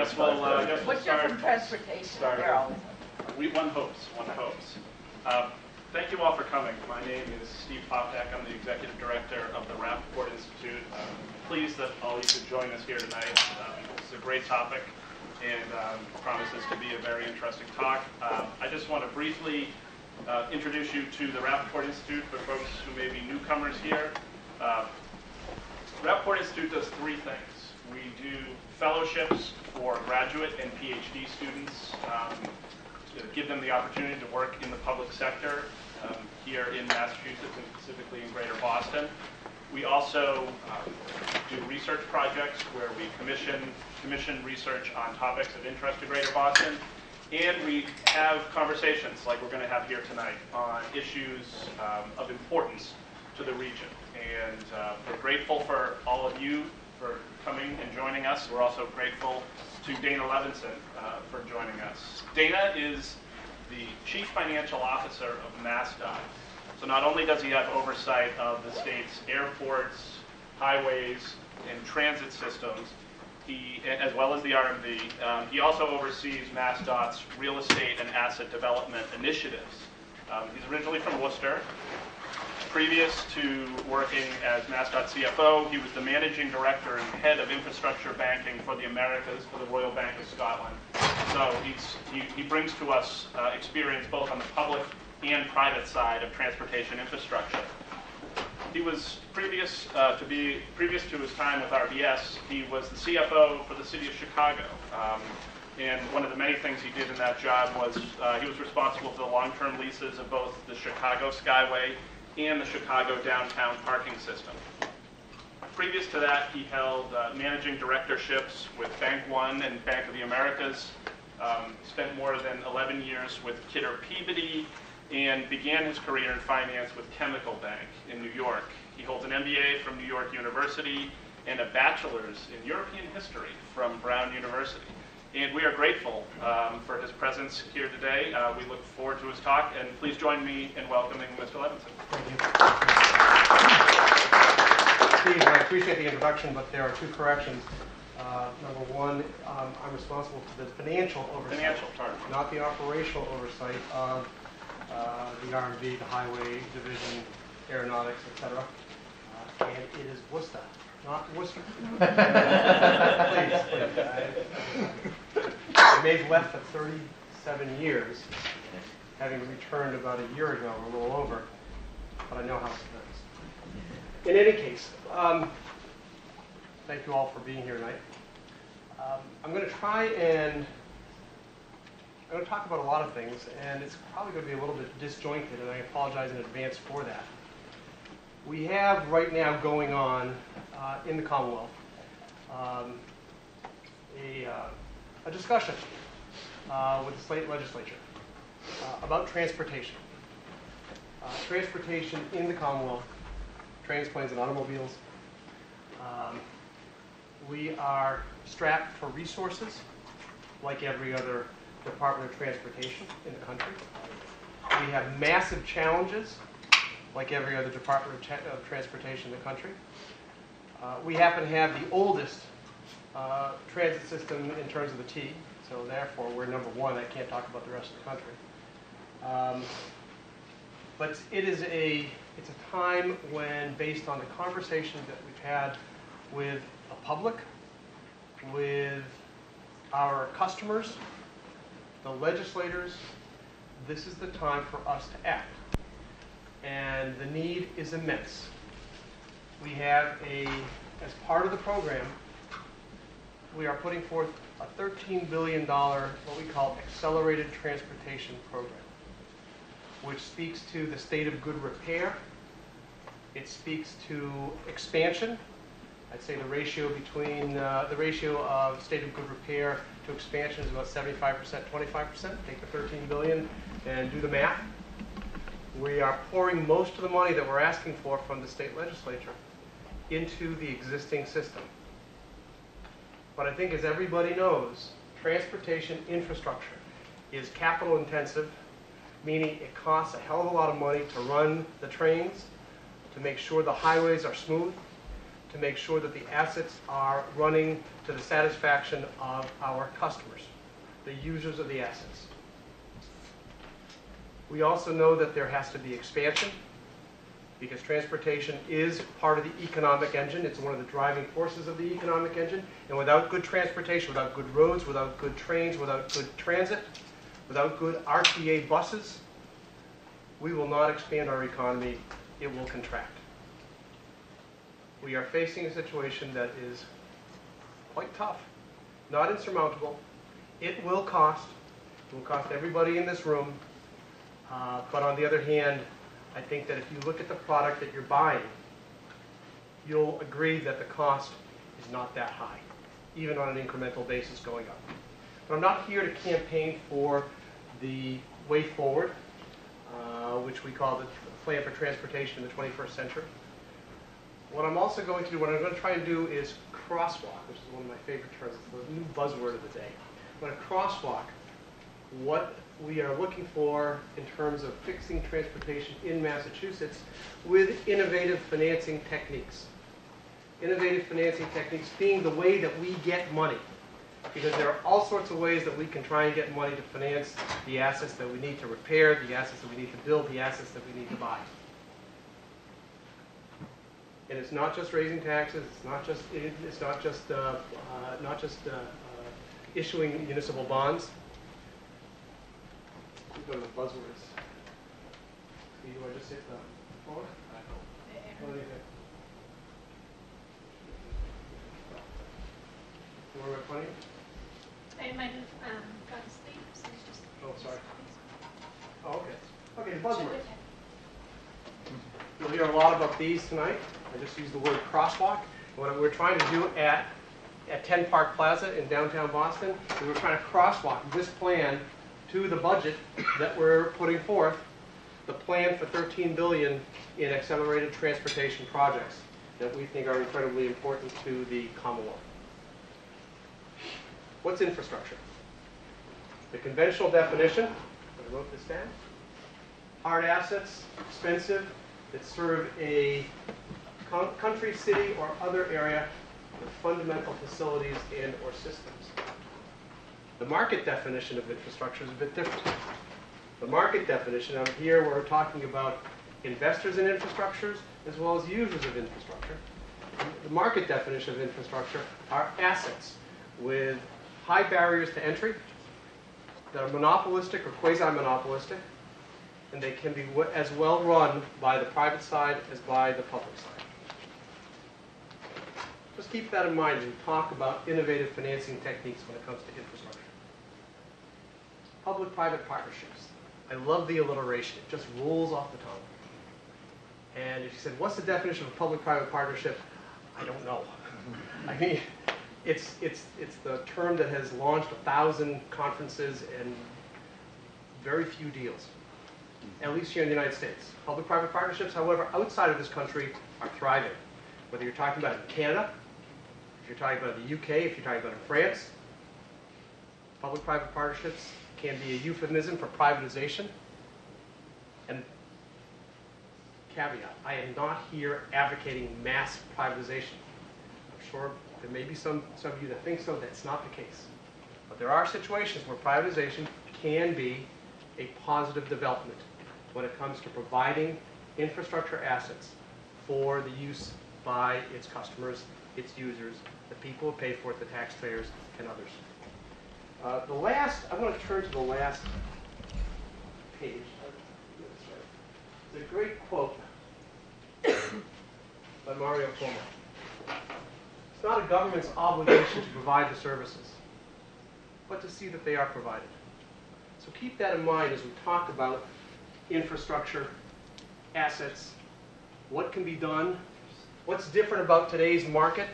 Guess we'll, uh, guess we'll But you're start. from transportation, start. they're always. We, one hopes, one hopes. Um, Thank you all for coming. My name is Steve Poftak. I'm the Executive Director of the Rappaport Institute. Um, Pleased that all of you could join us here tonight. Um, It's a great topic and um, promises to be a very interesting talk. Um, I just want to briefly uh, introduce you to the Rappaport Institute for folks who may be newcomers here. Uh, Rappaport Institute does three things. We do fellowships for graduate and PhD students, um, to give them the opportunity to work in the public sector um, here in Massachusetts and specifically in Greater Boston. We also um, do research projects where we commission, commission research on topics of interest to Greater Boston. And we have conversations like we're going to have here tonight on issues um, of importance to the region. And uh, we're grateful for all of you for coming and joining us. We're also grateful to Dana Levenson uh, for joining us. Dana is the Chief Financial Officer of MassDOT. So not only does he have oversight of the state's airports, highways, and transit systems, he, as well as the RMV, um, he also oversees MassDOT's real estate and asset development initiatives. Um, he's originally from Worcester, Previous to working as MassDOT CFO, he was the managing director and head of infrastructure banking for the Americas for the Royal Bank of Scotland. So he, he brings to us uh, experience both on the public and private side of transportation infrastructure. He was previous uh, to be previous to his time with RBS. He was the CFO for the city of Chicago. Um, and one of the many things he did in that job was uh, he was responsible for the long-term leases of both the Chicago Skyway and the Chicago downtown parking system. Previous to that, he held uh, managing directorships with Bank One and Bank of the Americas, um, spent more than 11 years with Kidder Peabody, and began his career in finance with Chemical Bank in New York. He holds an MBA from New York University and a bachelor's in European history from Brown University. And we are grateful um, for his presence here today. Uh, we look forward to his talk, and please join me in welcoming Mr. Levenson. Thank you. Steve, I appreciate the introduction, but there are two corrections. Uh, Number one, um, I'm responsible for the financial oversight. Financial, sorry. Not the operational oversight of uh, the RMV, the highway division, aeronautics, et cetera. Uh, And it is Worcester, not Worcester. Please, please. I- I may have left for 37 years, having returned about a year ago, or a little over, but I know how it it is. In any case, um, thank you all for being here tonight. Um, I'm going to try and, I'm going to talk about a lot of things, and it's probably going to be a little bit disjointed, and I apologize in advance for that. We have right now going on uh, in the Commonwealth um, a, uh, a discussion uh, with the state legislature uh, about transportation. Uh, Transportation in the Commonwealth trains, planes, and automobiles. Um, We are strapped for resources, like every other Department of Transportation in the country. We have massive challenges, like every other Department of Cha- of Transportation in the country. Uh, We happen to have the oldest uh, transit system in terms of the T, so therefore, we're number one. I can't talk about the rest of the country. Um, but it is a, it's a time when, based on the conversations that we've had with the public, with our customers, the legislators, this is the time for us to act. And the need is immense. We have a, as part of the program, we are putting forth a $13 billion, what we call Accelerated Transportation Program which speaks to the state of good repair. It speaks to expansion. I'd say the ratio between, uh, the ratio of state of good repair to expansion is about 75%, 25%. Take the 13 billion and do the math. We are pouring most of the money that we're asking for from the state legislature into the existing system. But I think as everybody knows, transportation infrastructure is capital intensive, meaning it costs a hell of a lot of money to run the trains, to make sure the highways are smooth, to make sure that the assets are running to the satisfaction of our customers, the users of the assets. We also know that there has to be expansion because transportation is part of the economic engine. It's one of the driving forces of the economic engine. And without good transportation, without good roads, without good trains, without good transit, without good RTA buses, we will not expand our economy. It will contract. We are facing a situation that is quite tough, not insurmountable. It will cost. It will cost everybody in this room. Uh, but on the other hand, I think that if you look at the product that you're buying, you'll agree that the cost is not that high, even on an incremental basis going up. But I'm not here to campaign for the way forward, uh, which we call the plan for transportation in the 21st century. What I'm also going to do, what I'm going to try and do is crosswalk, which is one of my favorite terms, the new buzzword of the day. I'm going to crosswalk what we are looking for in terms of fixing transportation in Massachusetts with innovative financing techniques. Innovative financing techniques being the way that we get money. Because there are all sorts of ways that we can try and get money to finance the assets that we need to repair, the assets that we need to build, the assets that we need to buy. And it's not just raising taxes, it's not just, it's not just, uh, uh, not just uh, uh, issuing municipal bonds. We go to the buzzwords. Do I just hit the four? I hope. What do you think? You want to funny? I might have um, gone to sleep, so it's just. Oh, sorry. Oh, okay. Okay, the buzzwords. You'll hear a lot about these tonight. I just used the word crosswalk. What we're trying to do at, at 10 Park Plaza in downtown Boston, is we're trying to crosswalk this plan to the budget that we're putting forth, the plan for 13 billion in accelerated transportation projects that we think are incredibly important to the Commonwealth. What's infrastructure? The conventional definition, I wrote this down, hard assets, expensive, that serve a country, city, or other area with fundamental facilities and/or systems. The market definition of infrastructure is a bit different. The market definition, out here we're talking about investors in infrastructures as well as users of infrastructure. The market definition of infrastructure are assets with high barriers to entry that are monopolistic or quasi-monopolistic, and they can be as well run by the private side as by the public side. Just keep that in mind as we talk about innovative financing techniques when it comes to infrastructure. Public-private partnerships. I love the alliteration. It just rolls off the tongue. And if you said, what's the definition of public-private partnership? I don't know. I mean, it's, it's, it's the term that has launched a thousand conferences and very few deals, at least here in the United States. Public-private partnerships, however, outside of this country are thriving. Whether you're talking about Canada, if you're talking about the UK, if you're talking about France, public-private partnerships can be a euphemism for privatization. And caveat, I am not here advocating mass privatization. I'm sure there may be some, some of you that think so, that's not the case. But there are situations where privatization can be a positive development when it comes to providing infrastructure assets for the use by its customers, its users, the people who pay for it, the taxpayers, and others. Uh, The last, I want to turn to the last page. It's a great quote by Mario Cuomo. It's not a government's obligation to provide the services, but to see that they are provided. So keep that in mind as we talk about infrastructure, assets, what can be done, what's different about today's market.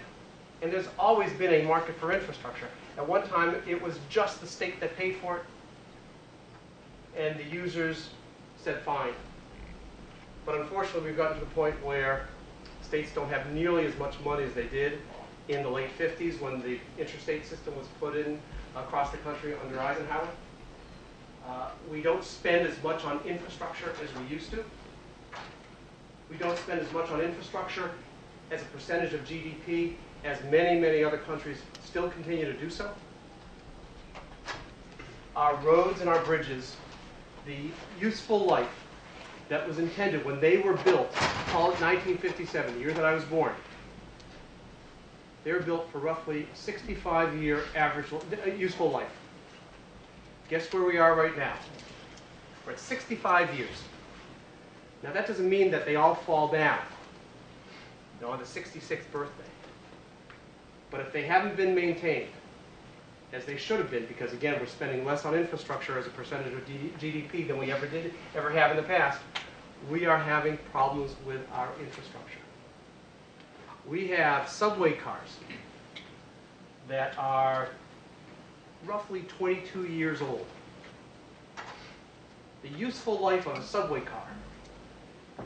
And there's always been a market for infrastructure. At one time, it was just the state that paid for it, and the users said fine. But unfortunately, we've gotten to the point where states don't have nearly as much money as they did in the late 50s when the interstate system was put in across the country under Eisenhower. Uh, we don't spend as much on infrastructure as we used to. We don't spend as much on infrastructure as a percentage of GDP, as many, many other countries still continue to do so. Our roads and our bridges, the useful life that was intended when they were built, call it 1957, the year that I was born, they were built for roughly 65-year average uh, useful life. Guess where we are right now? We're at 65 years. Now, that doesn't mean that they all fall down on the 66th birthday. But if they haven't been maintained, as they should have been, because again, we're spending less on infrastructure as a percentage of GDP than we ever did, ever have in the past, we are having problems with our infrastructure. We have subway cars that are roughly 22 years old. The useful life of a subway car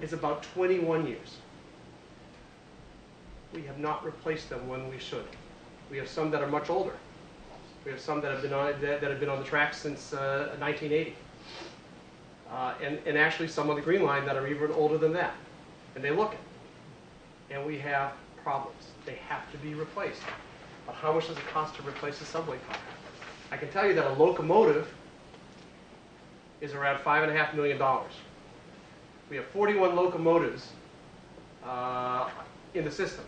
is about 21 years. We have not replaced them when we should. We have some that are much older. We have some that have been on, that, that have been on the track since uh, 1980. Uh, and, and actually some on the Green Line that are even older than that. And they look it. And we have problems. They have to be replaced. But how much does it cost to replace a subway car? I can tell you that a locomotive is around five and a half million dollars. We have 41 locomotives uh, in the system.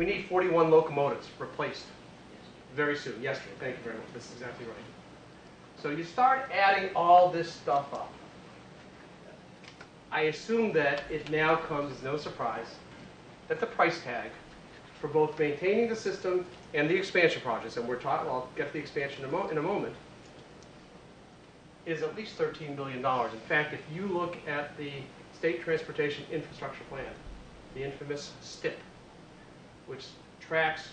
We need 41 locomotives replaced very soon. Yesterday, thank you very much. That's exactly right. So you start adding all this stuff up. I assume that it now comes as no surprise that the price tag for both maintaining the system and the expansion projects, and we're talking, well, I'll get to the expansion in a, in a moment, is at least $13 billion. In fact, if you look at the State Transportation Infrastructure Plan, the infamous STIP, which tracks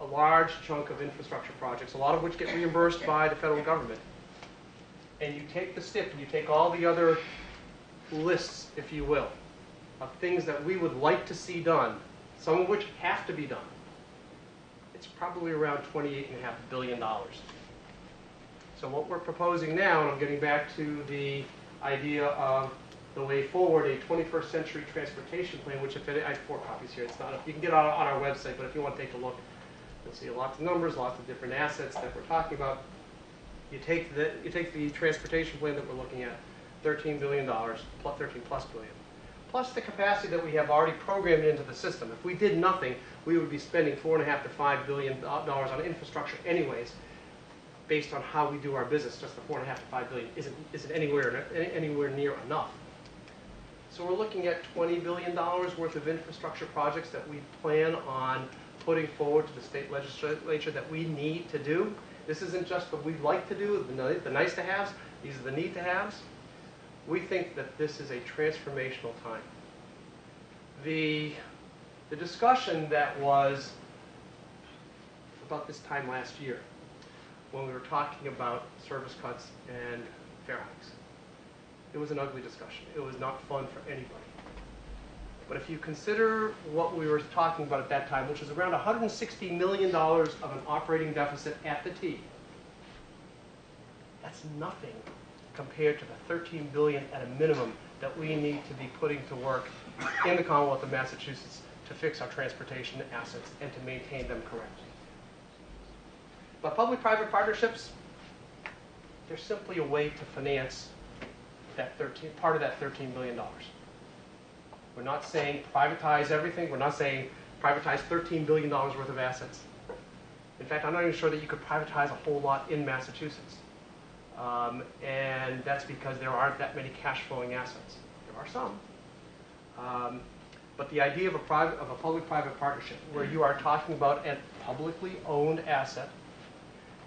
a large chunk of infrastructure projects, a lot of which get reimbursed by the federal government, and you take the STIP and you take all the other lists, if you will, of things that we would like to see done, some of which have to be done, it's probably around $28.5 billion. So what we're proposing now, and I'm getting back to the idea of the way forward, a 21st century transportation plan, which if it, I have four copies here, it's not, you can get on, on our website, but if you want to take a look, you'll see lots of numbers, lots of different assets that we're talking about. You take the, you take the transportation plan that we're looking at, $13 billion, plus 13 plus billion, plus the capacity that we have already programmed into the system. If we did nothing, we would be spending four and a half to five billion dollars on infrastructure anyways, based on how we do our business. Just the four and a half to five billion isn't, isn't anywhere, anywhere near enough. So we're looking at $20 billion worth of infrastructure projects that we plan on putting forward to the state legislature that we need to do. This isn't just what we'd like to do, the nice to haves, these are the need to haves. We think that this is a transformational time. The, the discussion that was about this time last year, when we were talking about service cuts and fare hikes, it was an ugly discussion. It was not fun for anybody. But if you consider what we were talking about at that time, which was around $160 million of an operating deficit at the T, that's nothing compared to the 13 billion at a minimum that we need to be putting to work in the Commonwealth of Massachusetts to fix our transportation assets and to maintain them correctly. But public-private partnerships, they're simply a way to finance that 13, part of that $13 billion. We're not saying privatize everything. We're not saying privatize $13 billion worth of assets. In fact, I'm not even sure that you could privatize a whole lot in Massachusetts. Um, and that's because there aren't that many cash flowing assets. There are some. Um, but the idea of a, private, of a public-private partnership where you are talking about a publicly owned asset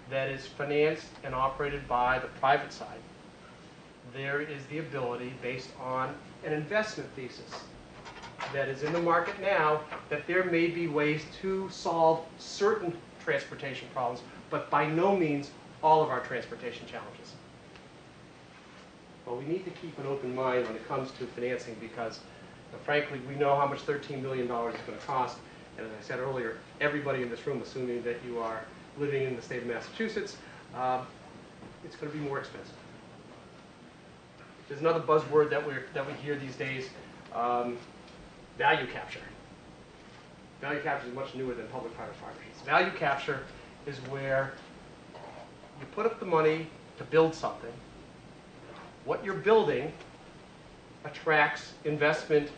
that is financed and operated by the private side, there is the ability, based on an investment thesis that is in the market now, that there may be ways to solve certain transportation problems, but by no means all of our transportation challenges. Well, we need to keep an open mind when it comes to financing because, frankly, we know how much $13 million is going to cost. And as I said earlier, everybody in this room, assuming that you are living in the state of Massachusetts, uh, it's going to be more expensive. There's another buzzword that we that we hear these days, um, value capture. Value capture is much newer than public-private partnerships. Value capture is where you put up the money to build something. What you're building attracts investment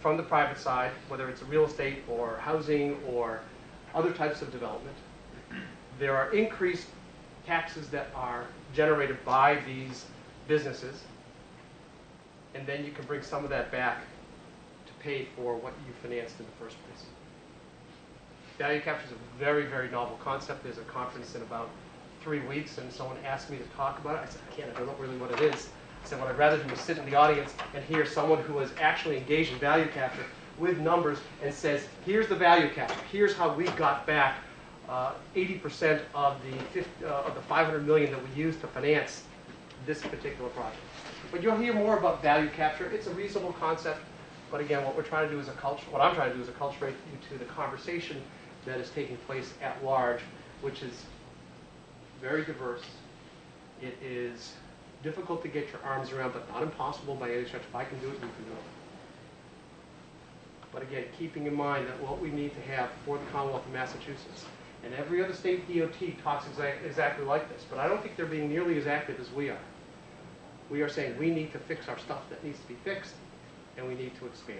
from the private side, whether it's real estate or housing or other types of development. There are increased taxes that are generated by these businesses, and then you can bring some of that back to pay for what you financed in the first place. Value capture is a very, very novel concept. There's a conference in about three weeks, and someone asked me to talk about it. I said, I can't, I don't know really what it is. I said, what I'd rather do is sit in the audience and hear someone who is actually engaged in value capture with numbers and says, here's the value capture, here's how we got back uh, 80% of the 50, uh, of the 500 million that we used to finance this particular project. But you'll hear more about value capture. It's a reasonable concept, but again, what we're trying to do is a culture. What I'm trying to do is acculturate you to the conversation that is taking place at large, which is very diverse. It is difficult to get your arms around, but not impossible by any stretch. If I can do it, you can do it. But again, keeping in mind that what we need to have for the Commonwealth of Massachusetts, and every other state DOT talks exac- exactly like this, but I don't think they're being nearly as active as we are. We are saying we need to fix our stuff that needs to be fixed, and we need to expand.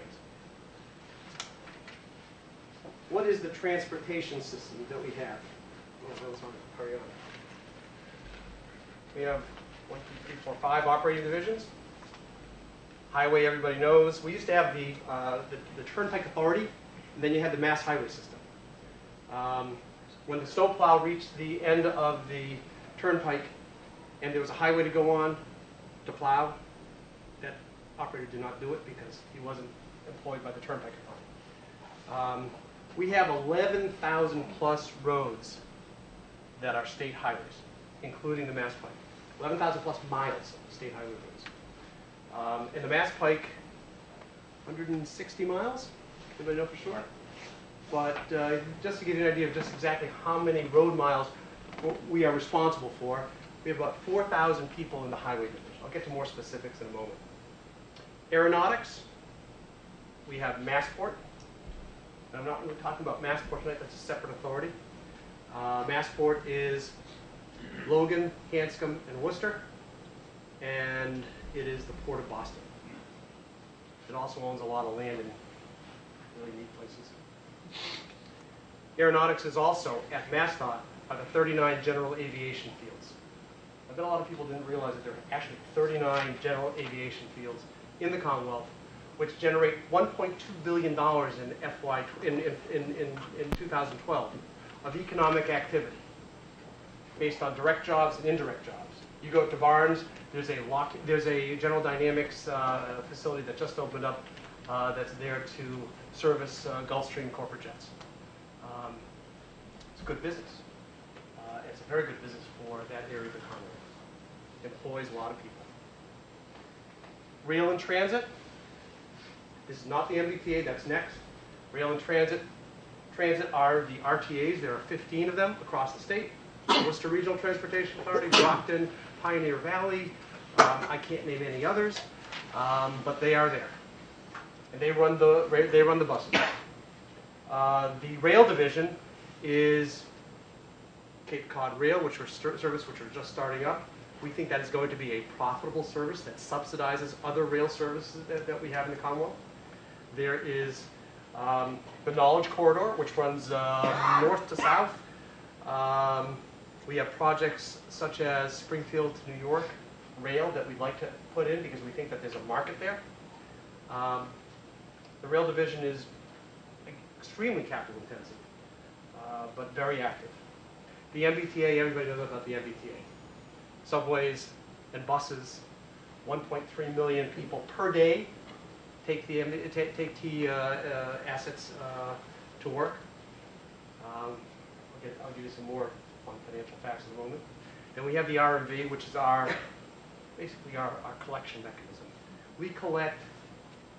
What is the transportation system that we have? Oh, that was on, hurry on. We have one, two, three, four, five operating divisions. Highway, everybody knows. We used to have the, uh, the, the Turnpike Authority, and then you had the Mass Highway System. Um, when the snowplow reached the end of the turnpike, and there was a highway to go on to plow, that operator did not do it because he wasn't employed by the Turnpike Authority. Um, we have 11,000 plus roads that are state highways, including the Mass Pike. 11,000 plus miles of state highway roads. Um, and the Mass Pike, 160 miles? Anybody know for sure? But uh, just to give you an idea of just exactly how many road miles we are responsible for, we have about 4,000 people in the highway division. I'll get to more specifics in a moment. Aeronautics, we have Massport. I'm not really talking about Massport tonight, that's a separate authority. Uh, Massport is Logan, Hanscom, and Worcester, and it is the Port of Boston. It also owns a lot of land in really neat places. Aeronautics is also at MassDOT are the 39 general aviation fields. I bet a lot of people didn't realize that there are actually 39 general aviation fields in the Commonwealth, which generate 1.2 billion dollars in FY in, in, in, in, in 2012 of economic activity based on direct jobs and indirect jobs. You go to Barnes, there's a lock, there's a General Dynamics uh, facility that just opened up uh, that's there to service uh, Gulfstream corporate jets. Um, it's good business. Uh, it's a very good business for that area of the Commonwealth. Employs a lot of people. Rail and transit. This is not the MBTA, that's next. Rail and transit. Transit are the RTAs, there are 15 of them across the state. Worcester Regional Transportation Authority, Brockton, Pioneer Valley, um, I can't name any others, um, but they are there. And they run the, they run the buses. Uh, The rail division is Cape Cod Rail, which are ser- service which are just starting up. We think that is going to be a profitable service that subsidizes other rail services that, that we have in the Commonwealth. There is um, the Knowledge Corridor, which runs uh, north to south. Um, we have projects such as Springfield to New York rail that we'd like to put in because we think that there's a market there. Um, the rail division is extremely capital intensive, uh, but very active. The MBTA, everybody knows about the MBTA. Subways and buses, 1.3 million people per day take the take, take T uh, uh, assets uh, to work. Um, I'll, get, I'll give you some more fun financial facts in a moment. Then we have the RMV, which is our basically our, our collection mechanism. We collect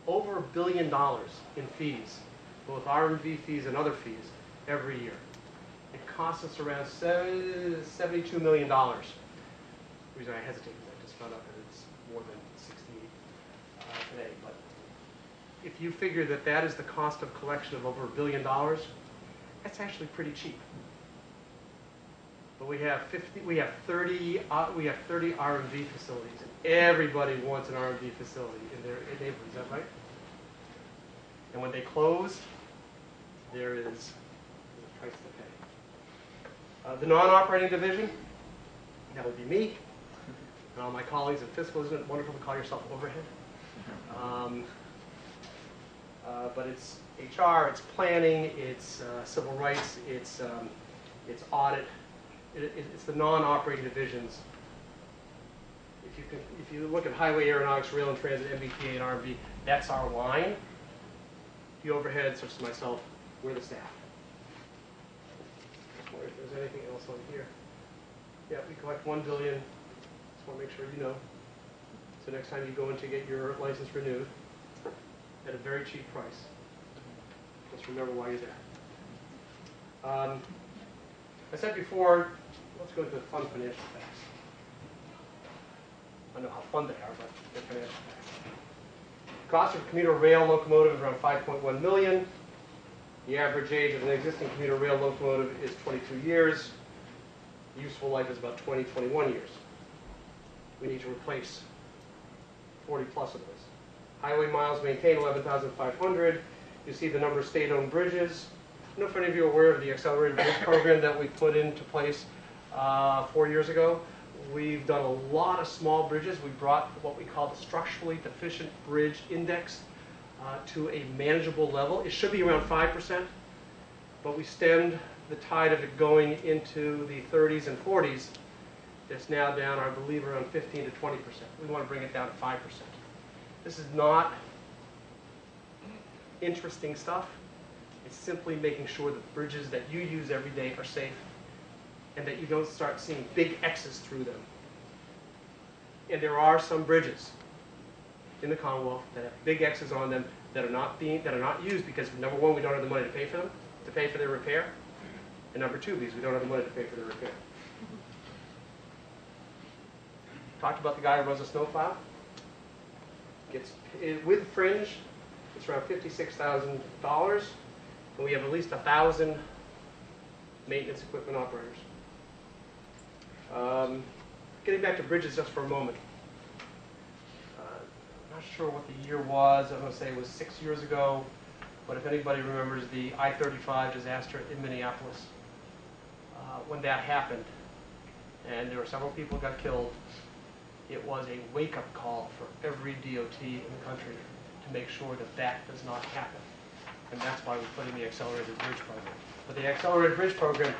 over a billion dollars in fees, both RMV fees and other fees, every year. It costs us around se- $72 million. The reason I hesitate is I just found out that it's more than 68 uh, today, but if you figure that that is the cost of collection of over a billion dollars, that's actually pretty cheap. But we have 50, we have 30, uh, we have 30 RMV facilities. Everybody wants an RMV facility in their neighborhood, is that right? And when they close, there is a price to pay. Uh, The non-operating division, that would be me, and all my colleagues in fiscal. Isn't it wonderful to call yourself overhead? Um, uh, But it's HR, it's planning, it's uh, civil rights, it's, um, it's audit, It- it- it's the non-operating divisions. If you can, if you look at highway aeronautics, rail and transit, MBTA and RMV, that's our line. The overhead, such as myself, we're the staff. Or if there's anything else on here. Yeah, we collect one billion, want to make sure you know. So next time you go in to get your license renewed, at a very cheap price, just remember why you're there. Um, I said before, let's go to the fun financial facts. I don't know how fun they are, but they're financial facts. Cost of commuter rail locomotive is around 5.1 million. The average age of an existing commuter rail locomotive is 22 years. Useful life is about 20, 21 years. We need to replace 40 plus of those. Highway miles maintained 11,500. You see the number of state-owned bridges. I don't know if any of you are aware of the accelerated bridge program that we put into place uh, four years ago. We've done a lot of small bridges. We brought what we call the structurally deficient bridge index uh, to a manageable level. It should be around 5%, but we stemmed the tide of it going into the 30s and 40s. It's now down, I believe, around 15 to 20%. We want to bring it down to 5%. This is not interesting stuff. It's simply making sure that the bridges that you use every day are safe and that you don't start seeing big X's through them. And there are some bridges in the Commonwealth that have big X's on them that are not being, that are not used because number one, we don't have the money to pay for them, to pay for their repair. And number two, because we don't have the money to pay for their repair. Talked about the guy who runs a snowplow. Gets, eh, with fringe, it's around fifty-six thousand dollars, and we have at least a thousand maintenance equipment operators. Um, Getting back to bridges just for a moment. Uh, I'm not sure what the year was, I'm gonna say it was six years ago, but if anybody remembers the I-35 disaster in Minneapolis, uh, when that happened, and there were several people got killed, it was a wake-up call for every DOT in the country to make sure that that does not happen. And that's why we put in the accelerated bridge program. But the accelerated bridge program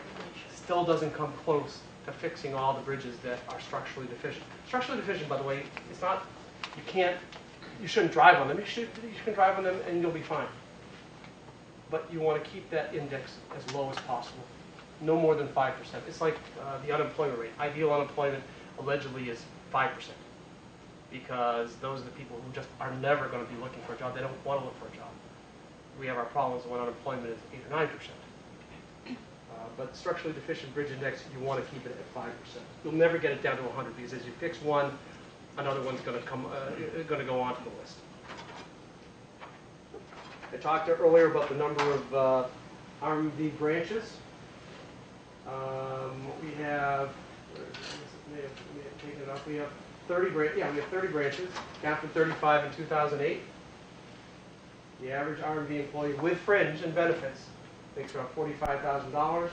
still doesn't come close to fixing all the bridges that are structurally deficient. Structurally deficient, by the way, it's not, you can't, you shouldn't drive on them. You should, you can drive on them and you'll be fine. But you want to keep that index as low as possible, no more than 5%. It's like uh, the unemployment rate. Ideal unemployment allegedly is 5%. Because those are the people who just are never going to be looking for a job. They don't want to look for a job. We have our problems when unemployment is 8 or 9%. Uh, But structurally deficient bridge index, you want to keep it at 5%. You'll never get it down to 100 because as you fix one, another one's going to come, uh, going to go onto the list. I talked earlier about the number of uh, branches. Um, We have, it? up, we have 30, bran- yeah, we have 30 branches, down from 35 in 2008. The average RMV employee with fringe and benefits makes around $45,000.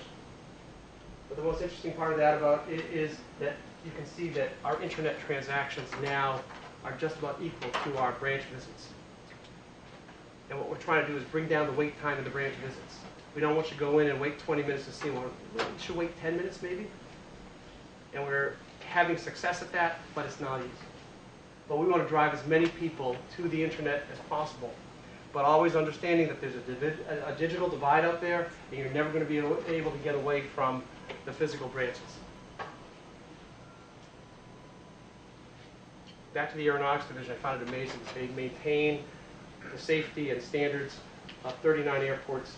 But the most interesting part of that about it is that you can see that our internet transactions now are just about equal to our branch visits. And what we're trying to do is bring down the wait time in the branch visits. We don't want you to go in and wait 20 minutes to see one. We should wait 10 minutes maybe. And we're having success at that, but it's not easy. But we want to drive as many people to the internet as possible. But always understanding that there's a, a- digital divide out there, and you're never going to be able to get away from the physical branches. Back to the aeronautics division, I found it amazing they maintain the safety and standards of 39 airports,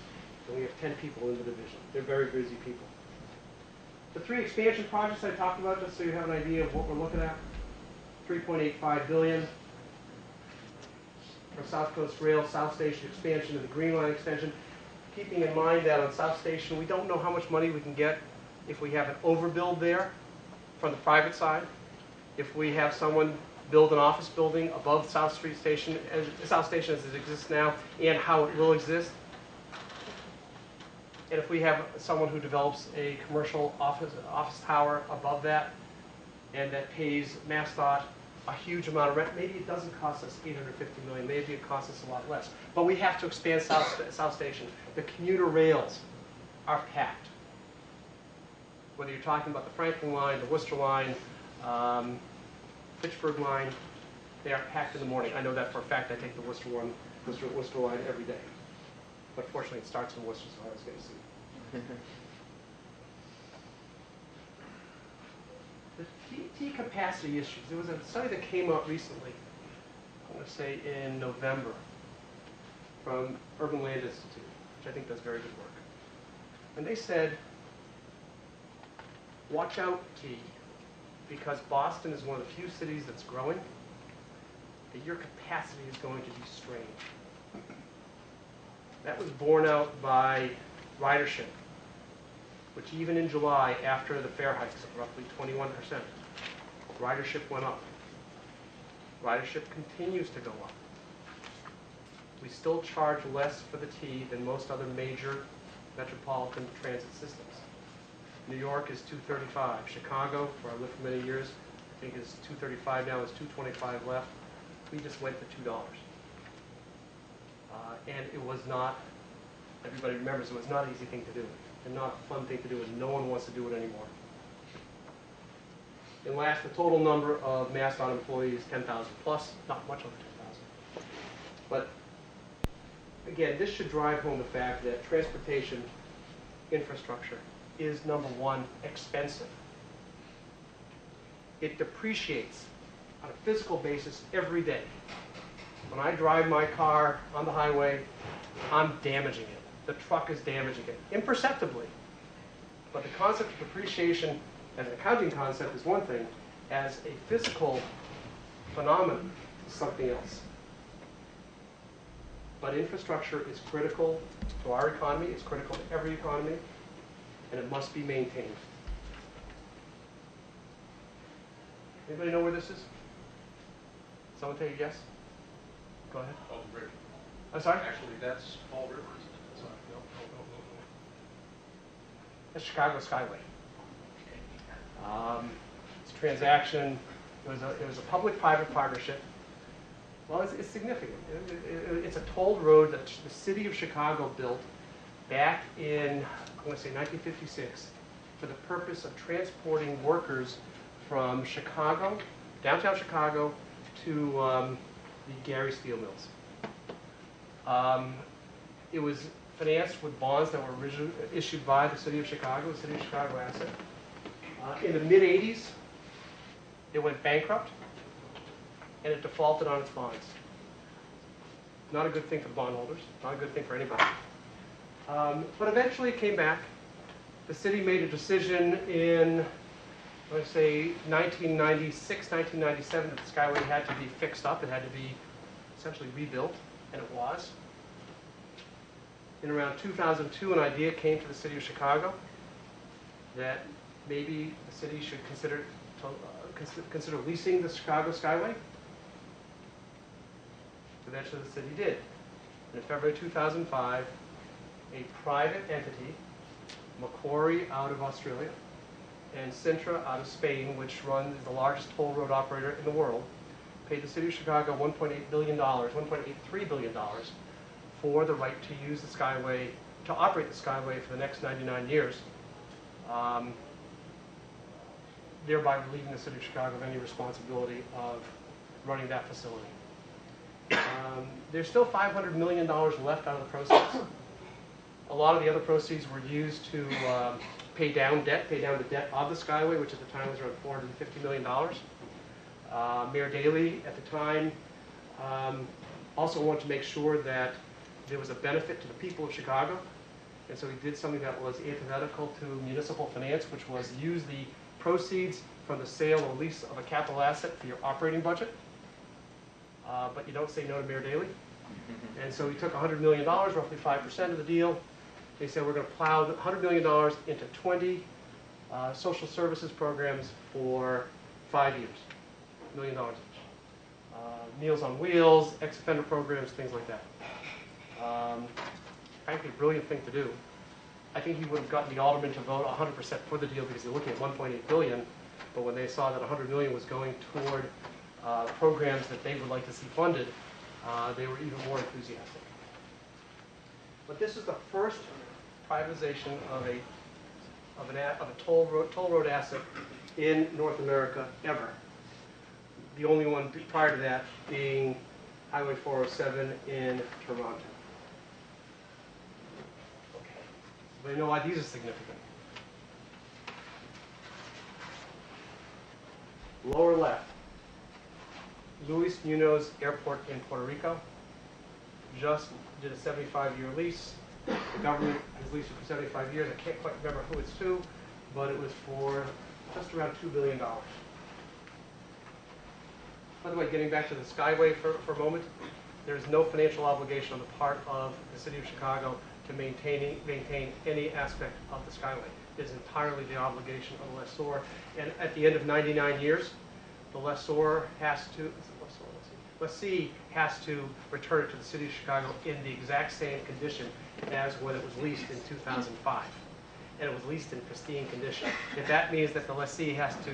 and we have 10 people in the division. They're very busy people. The three expansion projects I talked about, just so you have an idea of what we're looking at, 3.85 billion. for South Coast Rail South Station expansion and the Green Line extension, keeping in mind that on South Station, we don't know how much money we can get if we have an overbuild there from the private side. If we have someone build an office building above South Street Station, as, South Station as it exists now, and how it will exist. And if we have someone who develops a commercial office, office tower above that, and that pays MassDOT a huge amount of rent, maybe it doesn't cost us 850 million, maybe it costs us a lot less. But we have to expand South, South Station. The commuter rails are packed. Whether you're talking about the Franklin line, the Worcester line, um, Fitchburg line, they are packed in the morning. I know that for a fact, I take the Worcester one, Worcester, Worcester line every day. But fortunately, it starts in Worcester, so I was going to see. The T, T capacity issues, there was a study that came out recently, I want to say in November, from Urban Land Institute, which I think does very good work. And they said, watch out, T, because Boston is one of the few cities that's growing, that your capacity is going to be strained. That was borne out by ridership, which even in July, after the fare hikes of roughly 21%, ridership went up. Ridership continues to go up. We still charge less for the T than most other major metropolitan transit systems. New York is 235. Chicago, where I lived for many years, I think is 235 now, is 225 left. We just went to $2. Uh, And it was not, everybody remembers, it was not an easy thing to do, and not a fun thing to do, and no one wants to do it anymore. And last, the total number of MassDOT employees, 10,000 plus, not much over 10,000. But again, this should drive home the fact that transportation infrastructure is, number one, expensive. It depreciates on a physical basis every day. When I drive my car on the highway, I'm damaging it. The truck is damaging it imperceptibly. But the concept of depreciation as an accounting concept is one thing, as a physical phenomenon is something else. But infrastructure is critical to our economy, it's critical to every economy, and it must be maintained. Anybody know where this is? Someone take a guess? Go ahead. Alton Bridge. I'm sorry? Actually, that's Fall River, isn't it? That's not- no, no, no, no, no. That's Chicago Skyway. Um, It's a transaction, it was a, it was a public-private partnership. Well, it's, it's significant. It- it- it- It's a tolled road that the city of Chicago built back in, I want to say 1956, for the purpose of transporting workers from Chicago, downtown Chicago, to um, the Gary Steel Mills. Um, It was financed with bonds that were issued by the city of Chicago, the city of Chicago asset. Uh, In the mid-'80s, it went bankrupt, and it defaulted on its bonds. Not a good thing for bondholders, not a good thing for anybody. Um, But eventually it came back. The city made a decision in, let's say, 1996, 1997, that the Skyway had to be fixed up, it had to be essentially rebuilt, and it was. In around 2002, an idea came to the city of Chicago that maybe the city should consider, to- uh, consi- consider leasing the Chicago Skyway. Eventually, the city did. And in February 2005, a private entity, Macquarie out of Australia, and Cintra out of Spain, which runs the largest toll road operator in the world, paid the city of Chicago $1.8 billion, $1.83 billion for the right to use the Skyway, to operate the Skyway for the next 99 years, um, thereby relieving the city of Chicago of any responsibility of running that facility. Um, There's still $500 million left out of the proceeds. A lot of the other proceeds were used to um, pay down debt, pay down the debt of the Skyway, which at the time was around $450 million. Uh, Mayor Daley, at the time, um, also wanted to make sure that there was a benefit to the people of Chicago. And so he did something that was antithetical to municipal finance, which was use the proceeds from the sale or lease of a capital asset for your operating budget. Uh, But you don't say no to Mayor Daley. And so he took $100 million, roughly 5% of the deal. They said, we're going to plow $100 million into 20 uh, social services programs for five years, million dollars each. Uh, Meals on Wheels, ex-offender programs, things like that. Um, Frankly, brilliant thing to do. I think he would have gotten the aldermen to vote 100% for the deal because they're looking at 1.8 billion, but when they saw that 100 million was going toward uh, programs that they would like to see funded, uh, they were even more enthusiastic. But this is the first privatization of a, of an, of a toll road, toll road asset in North America ever. The only one prior to that being Highway 407 in Toronto. Okay. But you know why these are significant? Lower left, Luis Munoz Airport in Puerto Rico. Just did a 75-year lease. The government has leased it for 75 years. I can't quite remember who it's to, but it was for just around $2 billion. By the way, getting back to the Skyway for, for a moment, there is no financial obligation on the part of the city of Chicago to maintaining, maintain any aspect of the Skyway. It is entirely the obligation of the lessor. And at the end of 99 years, the lessor has to, lessee has to return it to the city of Chicago in the exact same condition as when it was leased in 2005. And it was leased in pristine condition. If that means that the lessee has to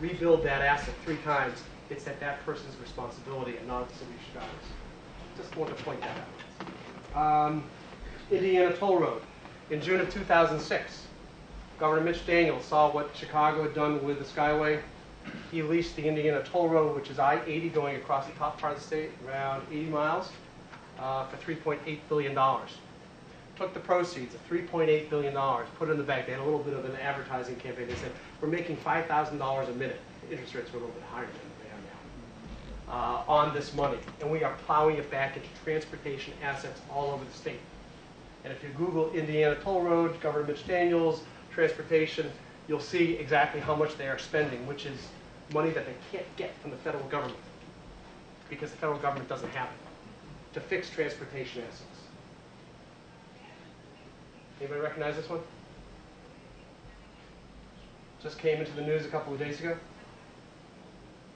rebuild that asset three times, it's at that person's responsibility and not the city of Chicago's. Just wanted to point that out. Um, Indiana Toll Road. In June of 2006, Governor Mitch Daniels saw what Chicago had done with the Skyway. He leased the Indiana Toll Road, which is I-80 going across the top part of the state, around 80 miles, uh, for $3.8 billion. Took the proceeds of $3.8 billion, put it in the bank. They had a little bit of an advertising campaign. They said, we're making $5,000 a minute. Interest rates were a little bit higher than they are now. Uh, on this money, and we are plowing it back into transportation assets all over the state. And if you Google Indiana Toll Road, Governor Mitch Daniels, transportation, you'll see exactly how much they are spending, which is money that they can't get from the federal government, because the federal government doesn't have it, to fix transportation assets. Anybody recognize this one? Just came into the news a couple of days ago.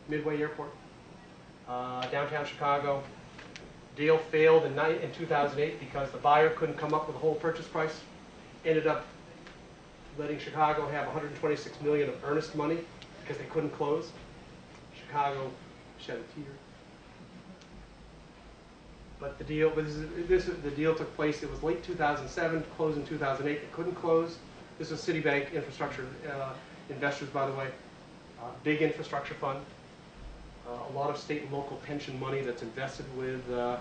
Midway Airport, uh, downtown Chicago. Deal failed in in 2008 because the buyer couldn't come up with a whole purchase price. Ended up letting Chicago have 126 million of earnest money because they couldn't close. Chicago shed a tear. But the deal, this, is- this, is- the deal took place, it was late 2007, closed in 2008, It couldn't close. This was Citibank infrastructure uh, investors, by the way, Uh, big infrastructure fund. Uh, a lot of state and local pension money that's invested with uh,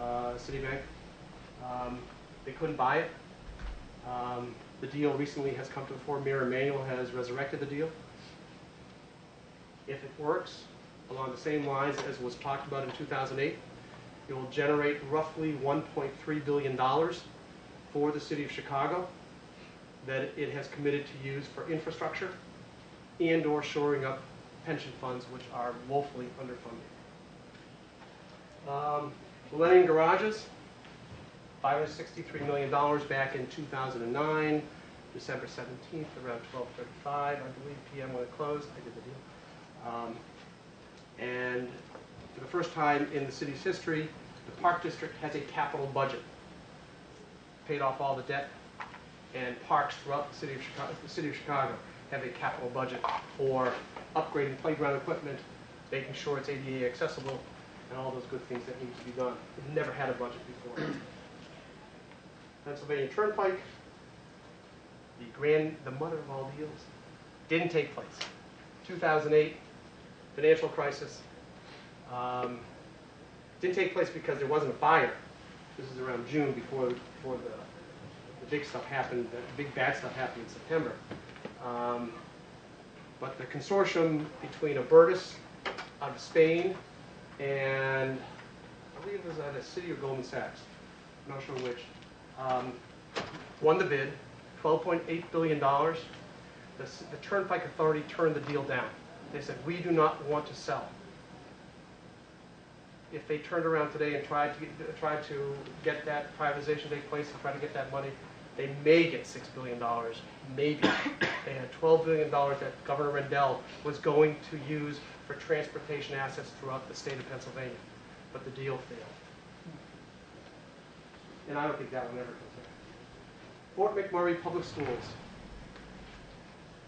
uh, Citibank. Um, They couldn't buy it. Um, The deal recently has come to the fore. Mayor Emanuel has resurrected the deal. If it works along the same lines as was talked about in 2008, it will generate roughly $1.3 billion for the city of Chicago that it has committed to use for infrastructure and/or shoring up pension funds, which are woefully underfunded. Um, Millennium Garages, $563 million back in 2009, December 17th, around 12:35, I believe, PM when it closed. I did the deal. Um, And for the first time in the city's history, the Park District has a capital budget. Paid off all the debt, and parks throughout the city of Chicago, the city of Chicago have a capital budget for upgrading playground equipment, making sure it's ADA accessible, and all those good things that need to be done. We've never had a budget before. Pennsylvania Turnpike, the grand, the mother of all deals, didn't take place. 2008, financial crisis. Um, Didn't take place because there wasn't a buyer. This is around June before, before the, the big stuff happened, the big bad stuff happened in September. Um, But the consortium between Abertis out of Spain and, I believe it was a Citi of Goldman Sachs, I'm not sure which, um, won the bid, $12.8 billion. The the Turnpike Authority turned the deal down. They said, "We do not want to sell." If they turned around today and tried to, get- tried to get that privatization take place and try to get that money, they may get six billion dollars, maybe. They had twelve billion dollars that Governor Rendell was going to use for transportation assets throughout the state of Pennsylvania, but the deal failed. And I don't think that will ever come through. Fort McMurray Public Schools.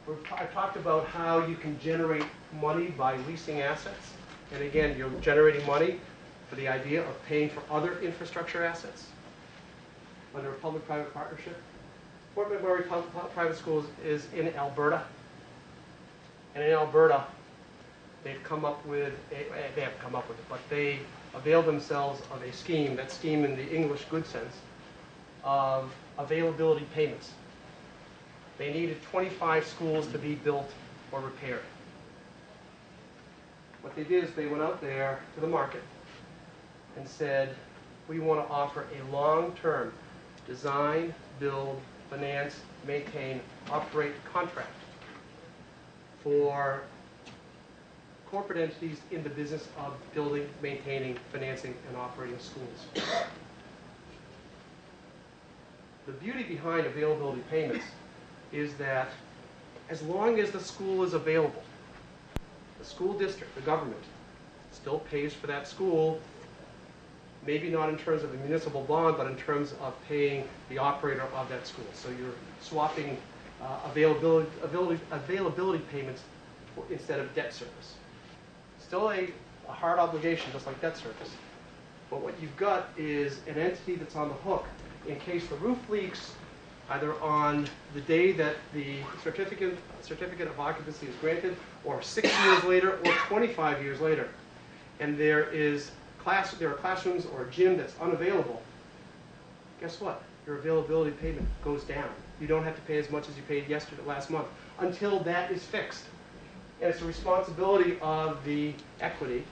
We've- I talked about how you can generate money by leasing assets. And again, you're generating money for the idea of paying for other infrastructure assets under a public-private partnership. Fort McMurray Private Schools is in Alberta. And in Alberta, they've come up with, a- eh, they haven't come up with it, but they availed themselves of a scheme, that scheme in the English good sense, of availability payments. They needed 25 schools to be built or repaired. What they did is they went out there to the market and said, we want to offer a long-term design, build, finance, maintain, operate contract for corporate entities in the business of building, maintaining, financing, and operating schools. The beauty behind availability payments is that as long as the school is available, the school district, the government, still pays for that school, maybe not in terms of a municipal bond, but in terms of paying the operator of that school. So you're swapping uh, availability, availability, availability payments for- instead of debt service. Still a, a hard obligation, just like debt service. But what you've got is an entity that's on the hook in case the roof leaks, either on the day that the certificate, certificate of occupancy is granted, or six years later, or 25 years later. And there is class, there are classrooms or a gym that's unavailable. Guess what? Your availability payment goes down. You don't have to pay as much as you paid yesterday, last month, until that is fixed. And it's the responsibility of the equity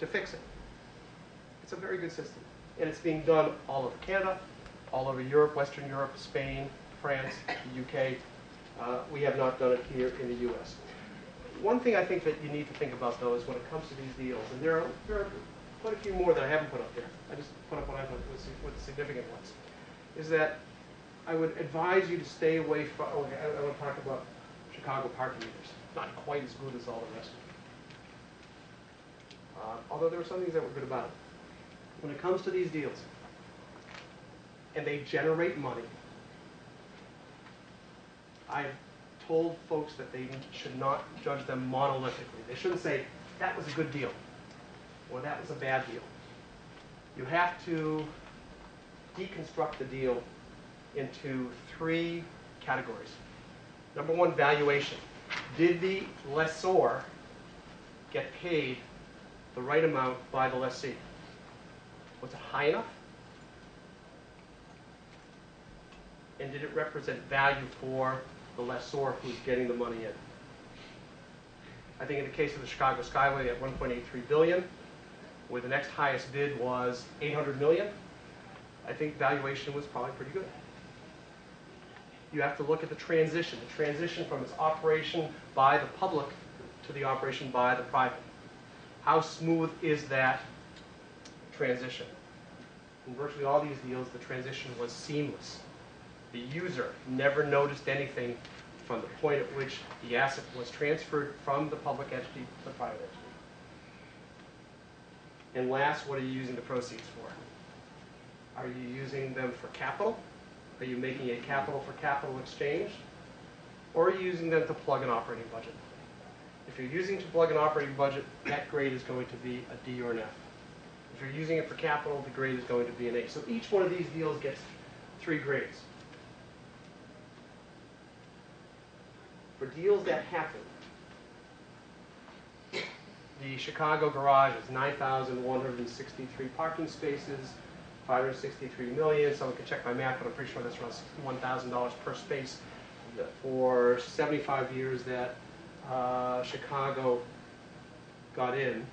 to fix it. It's a very good system. And it's being done all over Canada, all over Europe, Western Europe, Spain, France, the UK. Uh, we have not done it here in the US. One thing I think that you need to think about though is when it comes to these deals, and there are, there are quite a few more that I haven't put up there. I just put up what I was, was significant ones. Is that I would advise you to stay away from, oh, I, I want to talk about Chicago parking meters. Not quite as good as all the rest. of Uh, although there were some things that were good about it. When it comes to these deals, and they generate money, I've told folks that they should not judge them monolithically. They shouldn't say, that was a good deal, or that was a bad deal. You have to deconstruct the deal into three categories. Number one, valuation. Did the lessor get paid the right amount by the lessee? Was it high enough? And did it represent value for the lessor who's getting the money in? I think in the case of the Chicago Skyway at 1.83 billion, where the next highest bid was 800 million, I think valuation was probably pretty good. You have to look at the transition, the transition from its operation by the public to the operation by the private. How smooth is that transition? In virtually all these deals, the transition was seamless. The user never noticed anything from the point at which the asset was transferred from the public entity to the private entity. And last, what are you using the proceeds for? Are you using them for capital? Are you making a capital for capital exchange? Or are you using them to plug an operating budget? If you're using to plug an operating budget, that grade is going to be a D or an F. If you're using it for capital, the grade is going to be an A. So each one of these deals gets three grades. For deals that happen, the Chicago garage is 9,163 parking spaces, 563 million. Someone can check my math, but I'm pretty sure that's around $61,000 per space for 75 years that uh, Chicago got in.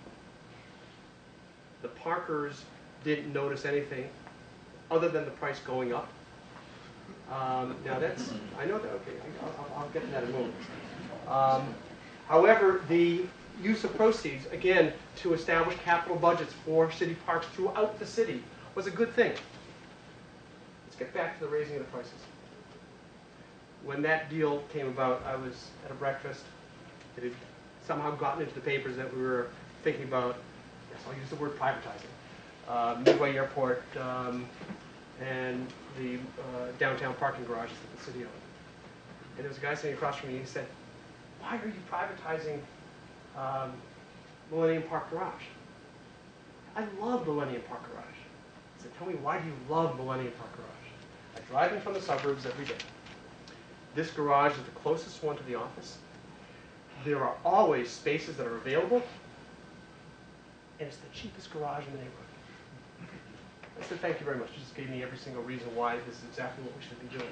The Parkers didn't notice anything other than the price going up. Um, Now that's, I know that, okay, I'll, I'll- get to that in a moment. Um, However, the use of proceeds, again, to establish capital budgets for city parks throughout the city was a good thing. Let's get back to the raising of the prices. When that deal came about, I was at a breakfast. It had somehow gotten into the papers that we were thinking about, yes, I'll use the word privatizing, uh, Midway Airport um, and the uh, downtown parking garages that the city owned. And there was a guy sitting across from me, and he said, why are you privatizing um, Millennium Park Garage? I love Millennium Park Garage. I said, tell me, why do you love Millennium Park Garage? I drive in from the suburbs every day. This garage is the closest one to the office. There are always spaces that are available, and it's the cheapest garage in the neighborhood. I said, thank you very much. Just gave me every single reason why this is exactly what we should be doing.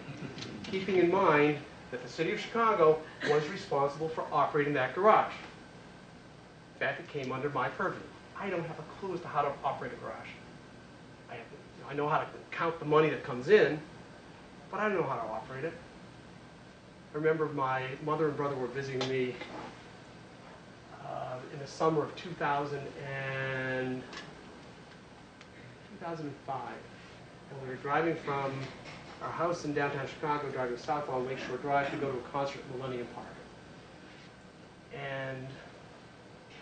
Keeping in mind that the city of Chicago was responsible for operating that garage. In fact, it came under my purview. I don't have a clue as to how to operate a garage. I, have, I know how to count the money that comes in, but I don't know how to operate it. I remember my mother and brother were visiting me uh, in the summer of 2000 and 2005. And we were driving from our house in downtown Chicago, driving south on Lakeshore Drive to go to a concert at Millennium Park. And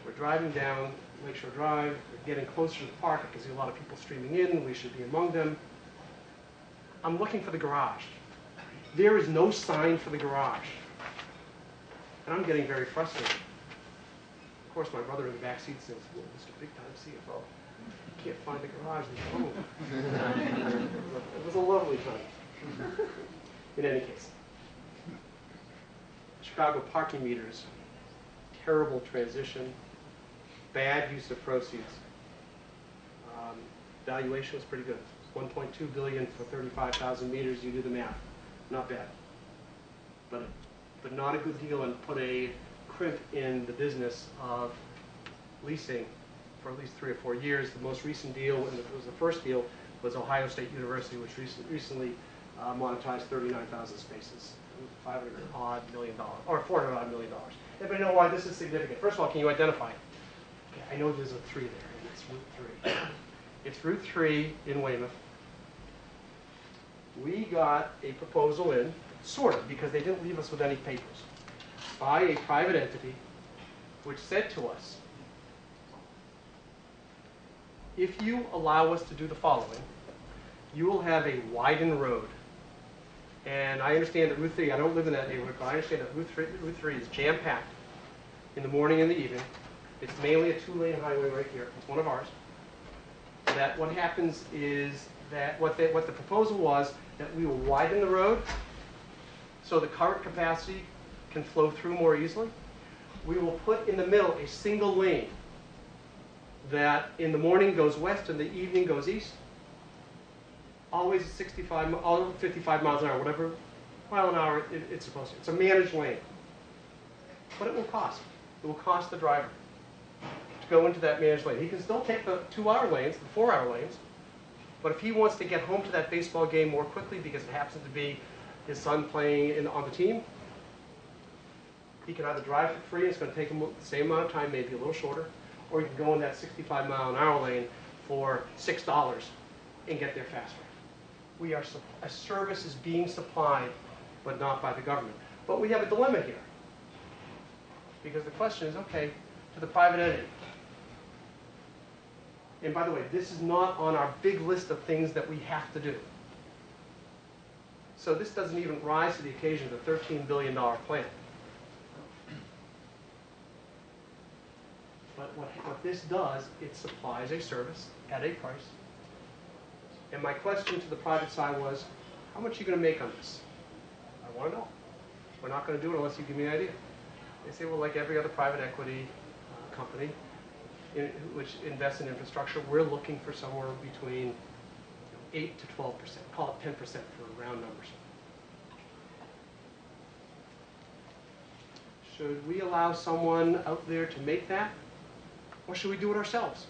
we're driving down Lakeshore Drive, we're getting closer to the park, I can see a lot of people streaming in, we should be among them. I'm looking for the garage. There is no sign for the garage. And I'm getting very frustrated. Of course, my brother in the back seat says, well, Mr. Big Time CFO, can't find the garage, there's no It was a lovely time. In any case. Chicago parking meters, terrible transition, bad use of proceeds. Um, Valuation was pretty good. 1.2 billion for 35,000 meters, you do the math. Not bad. But, but not a good deal and put a crimp in the business of leasing for at least three or four years. The most recent deal, and it was the first deal, was Ohio State University, which recent- recently uh, monetized 39,000 spaces, 500 odd million dollars, or 400 odd million dollars. Anybody know why this is significant? First of all, can you identify? Okay, I know there's a three there, and it's Route 3. It's Route 3 in Weymouth. We got a proposal in, sort of, because they didn't leave us with any papers, by a private entity which said to us, if you allow us to do the following, you will have a widened road. And I understand that Route 3, I don't live in that neighborhood, but I understand that Route 3, Route 3 is jam-packed in the morning and the evening. It's mainly a two-lane highway right here. It's one of ours. That what happens is that, what they, what the proposal was, that we will widen the road so the current capacity can flow through more easily. We will put in the middle a single lane that in the morning goes west and the evening goes east. Always at 65, all 55 miles an hour, whatever mile an hour it, it's supposed to. It's a managed lane. But it will cost. It will cost the driver to go into that managed lane. He can still take the two-hour lanes, the four-hour lanes, but if he wants to get home to that baseball game more quickly because it happens to be his son playing in, on the team, he can either drive for free, it's going to take him the same amount of time, maybe a little shorter, or you can go in that 65 mile an hour lane for $6 and get there faster. We are, a service is being supplied, but not by the government. But we have a dilemma here. Because the question is, okay, to the private entity. And by the way, this is not on our big list of things that we have to do. So this doesn't even rise to the occasion of the $13 billion plan. But what, what this does, it supplies a service at a price. And my question to the private side was, how much are you going to make on this? I want to know. We're not going to do it unless you give me an idea. They say, well, like every other private equity uh, company in, which invests in infrastructure, we're looking for somewhere between you know, 8 to 12 percent, call it 10 percent for round numbers. Should we allow someone out there to make that? Or should we do it ourselves?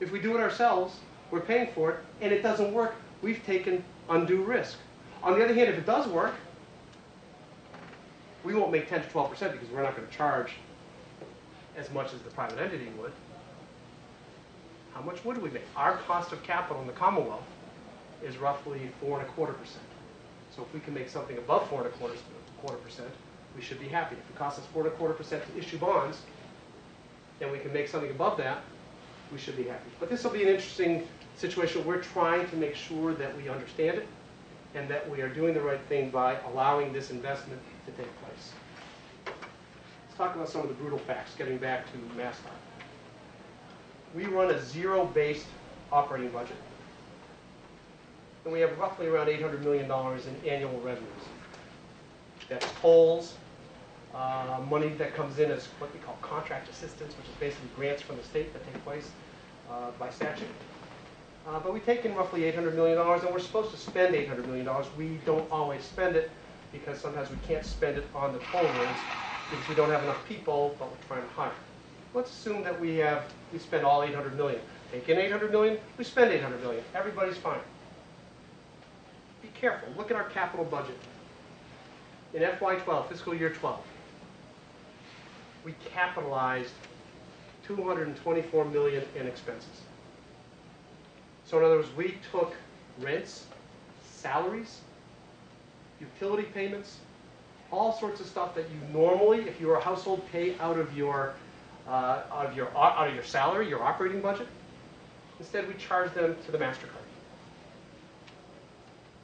If we do it ourselves, we're paying for it, and it doesn't work, we've taken undue risk. On the other hand, if it does work, we won't make 10 to 12 percent because we're not going to charge as much as the private entity would, how much would we make? Our cost of capital in the Commonwealth is roughly four and a quarter percent. So if we can make something above four and a quarter, quarter percent, we should be happy. If it costs us four and a quarter percent to issue bonds, and we can make something above that, we should be happy. But this will be an interesting situation. We're trying to make sure that we understand it and that we are doing the right thing by allowing this investment to take place. Let's talk about some of the brutal facts, getting back to MassDOT. We run a zero-based operating budget. And we have roughly around $800 million in annual revenues. That's tolls, uh, money that comes in as what we call contract assistance, which is basically grants from the state that take place uh, by statute. Uh, But we take in roughly $800 million, and we're supposed to spend $800 million. We don't always spend it, because sometimes we can't spend it on the toll roads, because we don't have enough people, but we're trying to hire. Let's assume that we have, we spend all 800 million. Take in 800 million, we spend 800 million. Everybody's fine. Be careful. Look at our capital budget. In FY12, fiscal year 12, we capitalized 224 million in expenses. So in other words, we took rents, salaries, utility payments, all sorts of stuff that you normally, if you were a household, pay out of your, uh, out of your, out of your salary, your operating budget. Instead, we charge them to the MasterCard.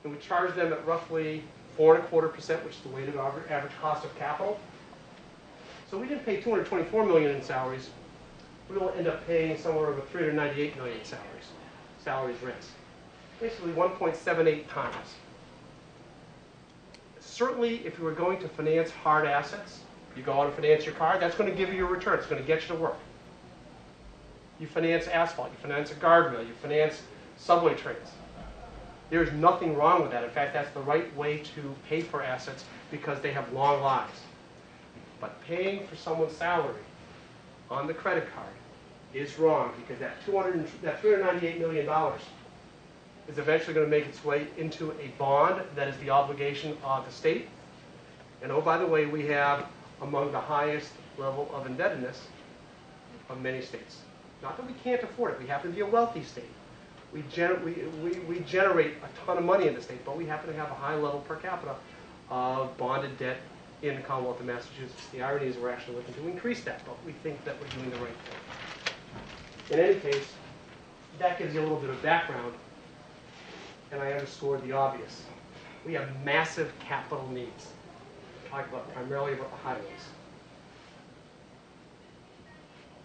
And we charge them at roughly four and a quarter percent, which is the weighted average cost of capital. So we didn't pay 224 million in salaries. We will end up paying somewhere over 398 million in salaries, salaries, rents. Basically 1.78 times. Certainly, if you were going to finance hard assets, you go out and finance your car, that's going to give you your return. It's going to get you to work. You finance asphalt, you finance a guardrail, you finance subway trains. There's nothing wrong with that. In fact, that's the right way to pay for assets because they have long lives. But paying for someone's salary on the credit card is wrong because that 200, that 398 million dollars is eventually going to make its way into a bond that is the obligation of the state. And oh, by the way, we have among the highest level of indebtedness of many states. Not that we can't afford it, we happen to be a wealthy state. We, gener- we, we, we generate a ton of money in the state, but we happen to have a high level per capita of bonded debt in the Commonwealth of Massachusetts. The irony is we're actually looking to increase that, but we think that we're doing the right thing. In any case, that gives you a little bit of background, and I underscored the obvious. We have massive capital needs. Talk about primarily about the highways.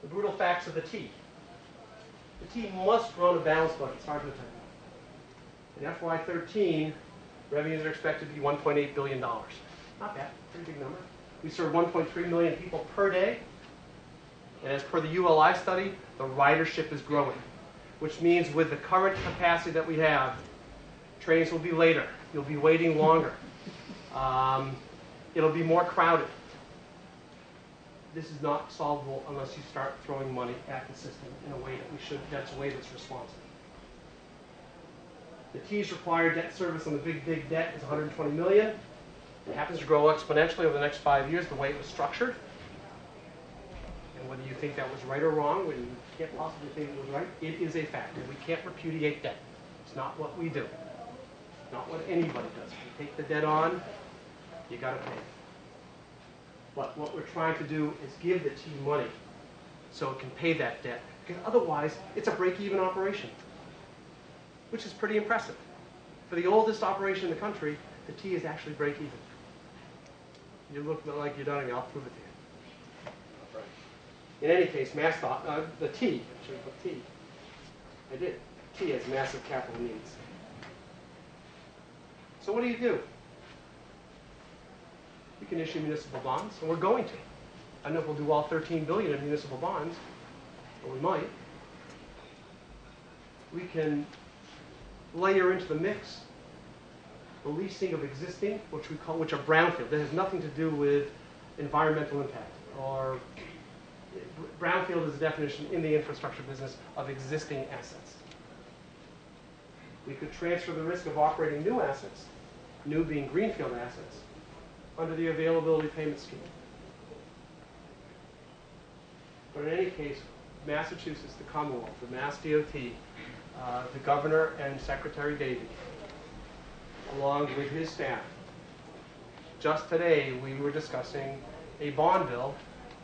The brutal facts of the T. The T must run a balanced budget, Sergeant Lieutenant. In FY13, revenues are expected to be $1.8 billion. Not bad, pretty big number. We serve 1.3 million people per day. And as per the ULI study, the ridership is growing, which means with the current capacity that we have, trains will be later. You'll be waiting longer. Um, it'll be more crowded. This is not solvable unless you start throwing money at the system in a way that we should, that's a way that's responsible. The T's required debt service on the big, big debt is 120 million. It happens to grow exponentially over the next five years, the way it was structured. And whether you think that was right or wrong, when you can't possibly think it was right, it is a fact, and we can't repudiate debt. It's not what we do. Not what anybody does. If you take the debt on, you gotta pay it. But what we're trying to do is give the T money so it can pay that debt, because otherwise, it's a break-even operation, which is pretty impressive. For the oldest operation in the country, the T is actually break-even. You look like you're doubting me, I'll prove it to you. In any case, MassDOT, uh, the T, I should have put T. I did. T has massive capital needs. So what do you do? You can issue municipal bonds, and we're going to. I don't know if we'll do all 13 billion in municipal bonds, but we might. We can layer into the mix the leasing of existing, which we call, which are brownfield. That has nothing to do with environmental impact or brownfield is a definition in the infrastructure business of existing assets. We could transfer the risk of operating new assets, new being greenfield assets, under the availability payment scheme. But in any case, Massachusetts, the Commonwealth, the Mass DOT, uh, the governor and Secretary Davey, along with his staff, just today, we were discussing a bond bill,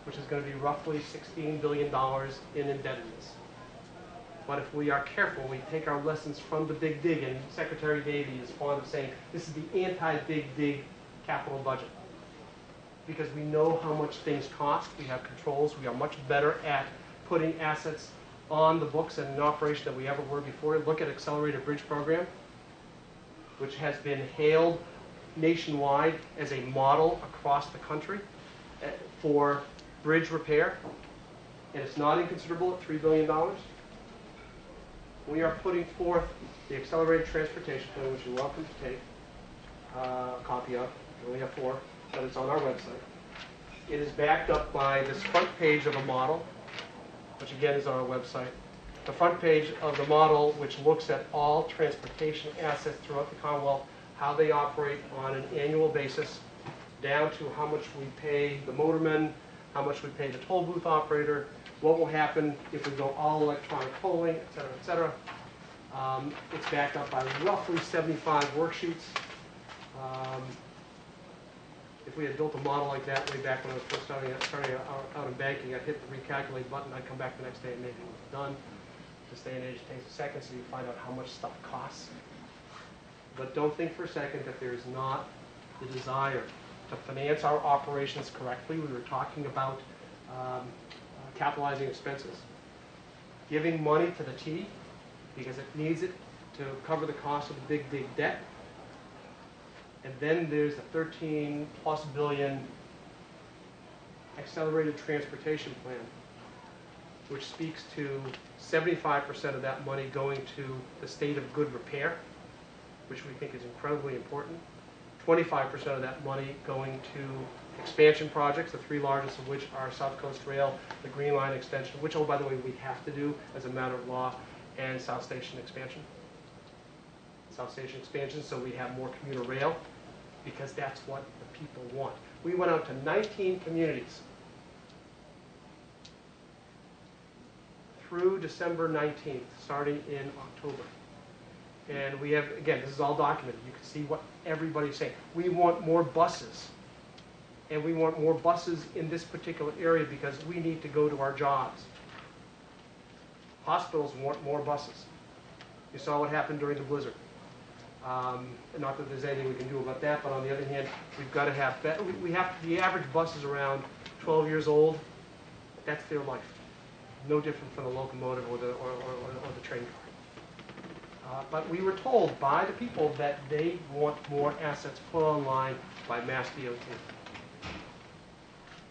which is going to be roughly $16 billion in indebtedness. But if we are careful, we take our lessons from the big dig, and Secretary Davey is fond of saying, this is the anti-big dig capital budget. Because we know how much things cost, we have controls, we are much better at putting assets on the books and in operation than we ever were before. Look at Accelerated Bridge Program, which has been hailed nationwide as a model across the country eh, for bridge repair, and it's not inconsiderable at $3 billion. We are putting forth the Accelerated Transportation Plan, which you're welcome to take uh, a copy of. We only have four, but it's on our website. It is backed up by this front page of a model, which again is on our website. The front page of the model, which looks at all transportation assets throughout the Commonwealth, how they operate on an annual basis, down to how much we pay the motorman, how much we pay the toll booth operator, what will happen if we go all electronic tolling, et cetera, et cetera. Um, It's backed up by roughly 75 worksheets. Um, If we had built a model like that way back when I was first starting, out- starting out out in banking, I'd hit the recalculate button, I'd come back the next day and maybe it was done. This day and age takes a second, so you find out how much stuff costs. But don't think for a second that there is not the desire to finance our operations correctly. We were talking about um, uh, capitalizing expenses. Giving money to the T because it needs it to cover the cost of the big, big debt. And then there's the 13 plus billion accelerated transportation plan, which speaks to 75% of that money going to the state of good repair, which we think is incredibly important. 25% of that money going to expansion projects, the three largest of which are South Coast Rail, the Green Line extension, which, oh, by the way, we have to do as a matter of law, and South Station expansion. South Station expansion, so we have more commuter rail, because that's what the people want. We went out to 19 communities through December 19th, starting in October. And we have, again, this is all documented. You can see what everybody's saying. We want more buses. And we want more buses in this particular area because we need to go to our jobs. Hospitals want more buses. You saw what happened during the blizzard. Um, not that there's anything we can do about that, but on the other hand, we've got to have, we have, the average bus is around 12 years old. That's their life. No different from the locomotive or the, or, or, or- the train car. Uh, But we were told by the people that they want more assets put online by Mass DOT.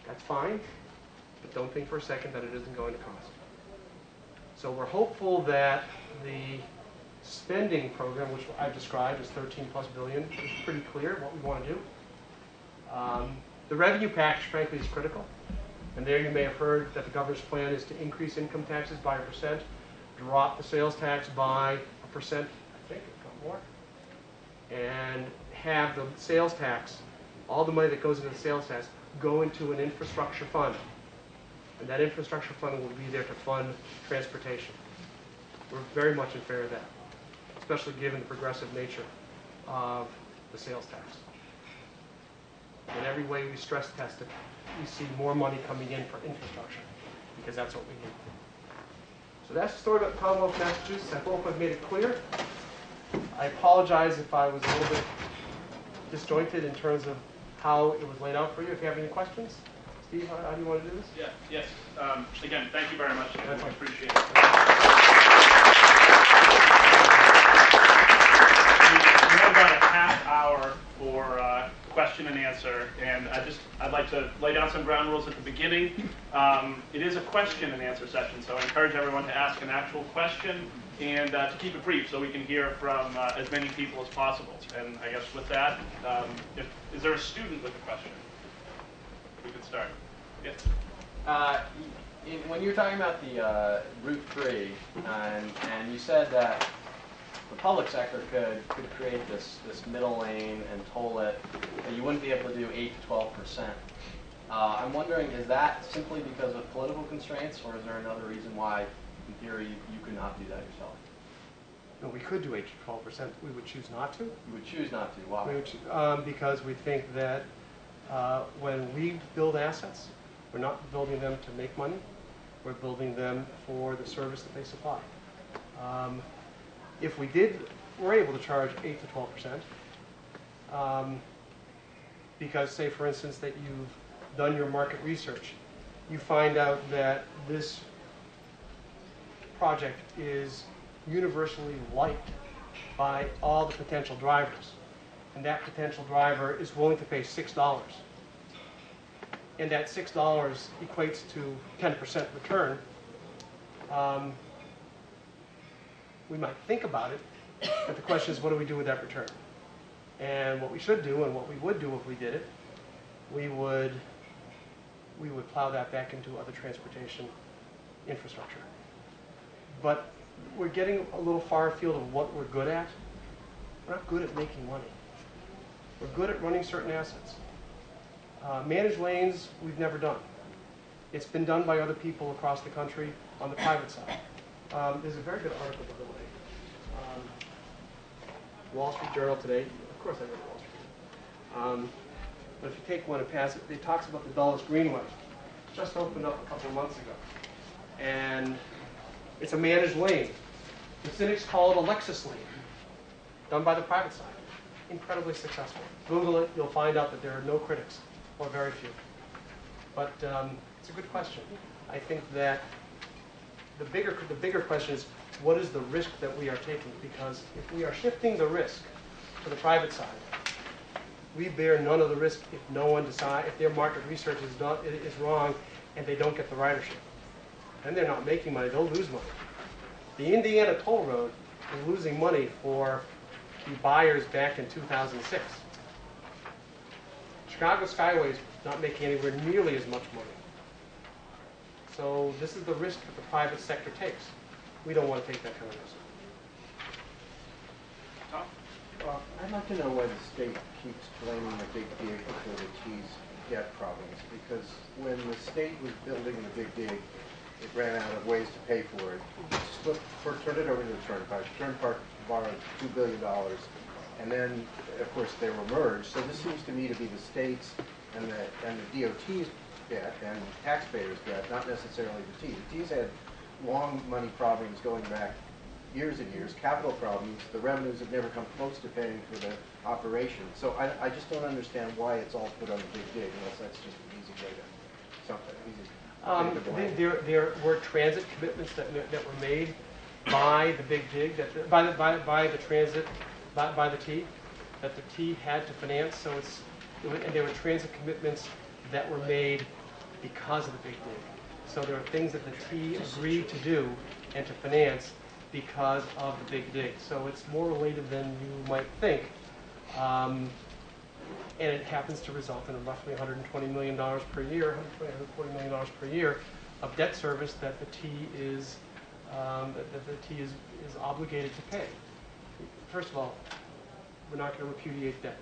That's fine, but don't think for a second that it isn't going to cost. So we're hopeful that the spending program, which I've described as 13 plus billion, is pretty clear what we want to do. Um, The revenue package frankly is critical. And there you may have heard that the governor's plan is to increase income taxes by a percent, drop the sales tax by a percent, I think, if not more, and have the sales tax, all the money that goes into the sales tax, go into an infrastructure fund. And that infrastructure fund will be there to fund transportation. We're very much in favor of that, especially given the progressive nature of the sales tax. In every way we stress test it, we see more money coming in for infrastructure, because that's what we need. So that's the story about Commonwealth of Massachusetts. I hope I've made it clear. I apologize if I was a little bit disjointed in terms of how it was laid out for you. If you have any questions, Steve, how how do you want to do this? Yeah, yes. Um, Again, thank you very much. I That's appreciate it. We we have about a half hour for uh, question and answer, and I just, I'd like to lay down some ground rules at the beginning. Um, It is a question and answer session, so I encourage everyone to ask an actual question and uh, to keep it brief so we can hear from uh, as many people as possible. And I guess with that, um, if, is there a student with a question? We could start. Yes? Uh, in, when you were talking about the uh, Route 3, and, and you said that the public sector could, could create this, this middle lane and toll it, but you wouldn't be able to do 8 to 12 percent. Uh, I'm wondering, is that simply because of political constraints, or is there another reason why, in theory, you, could not do that yourself? No, we could do eight to twelve percent, we would choose not to. You would choose not to. We Why? um, because we think that, uh, when we build assets, we're not building them to make money, we're building them for the service that they supply. Um, If we did, were able to charge eight to twelve percent, um, because say, for instance, that you've done your market research, you find out that this project is universally liked by all the potential drivers, and that potential driver is willing to pay six dollars, and that six dollars equates to ten percent return, um, we might think about it, but the question is, what do we do with that return? And what we should do, and what we would do if we did it, we would, we would plow that back into other transportation infrastructure. But we're getting a little far afield of what we're good at. We're not good at making money. We're good at running certain assets. Uh, managed lanes, we've never done. It's been done by other people across the country on the private side. Um, there's a very good article, by the way. Um, Wall Street Journal today. Of course, I read Wall Street. Um, but if you take one and pass it, it talks about the Dulles Greenway. Just opened up a couple months ago. And it's a managed lane. The cynics call it a Lexus lane, done by the private side. Incredibly successful. Google it, you'll find out that there are no critics, or very few. But um, it's a good question. I think that the bigger, the bigger question is, what is the risk that we are taking? Because if we are shifting the risk to the private side, we bear none of the risk if no one decides, if their market research is not, is wrong and they don't get the ridership. And they're not making money, they'll lose money. The Indiana Toll Road is losing money for the buyers back in 2006. Chicago Skyway is not making anywhere nearly as much money. So this is the risk that the private sector takes. We don't want to take that kind of risk. Tom? Well, I'd like to know why the state keeps blaming the big dig for the T's debt problems, because when the state was building the big dig, it ran out of ways to pay for it. Split, or turned it over to the Turnpike. Turnpike borrowed two billion dollars, and then, of course, they were merged. So this seems to me to be the state's and the, and the DOT's debt and taxpayers' debt, not necessarily the T's. The T's had long money problems going back years and years, capital problems, the revenues have never come close to paying for the operation. So I, I just don't understand why it's all put on the big dig unless that's just an easy way to, something, easy. Um, way to blame. There, there were transit commitments that, that were made by the big dig, that, by the, by, by the transit, by, by the T, that the T had to finance, so it's, it and there were transit commitments that were made because of the big dig. So there are things that the T agreed to do and to finance because of the big dig. So it's more related than you might think. Um, and it happens to result in roughly $120 million per year, 120, $140 million per year of debt service that the T is, um, that the T is, is obligated to pay. First of all, we're not going to repudiate debt.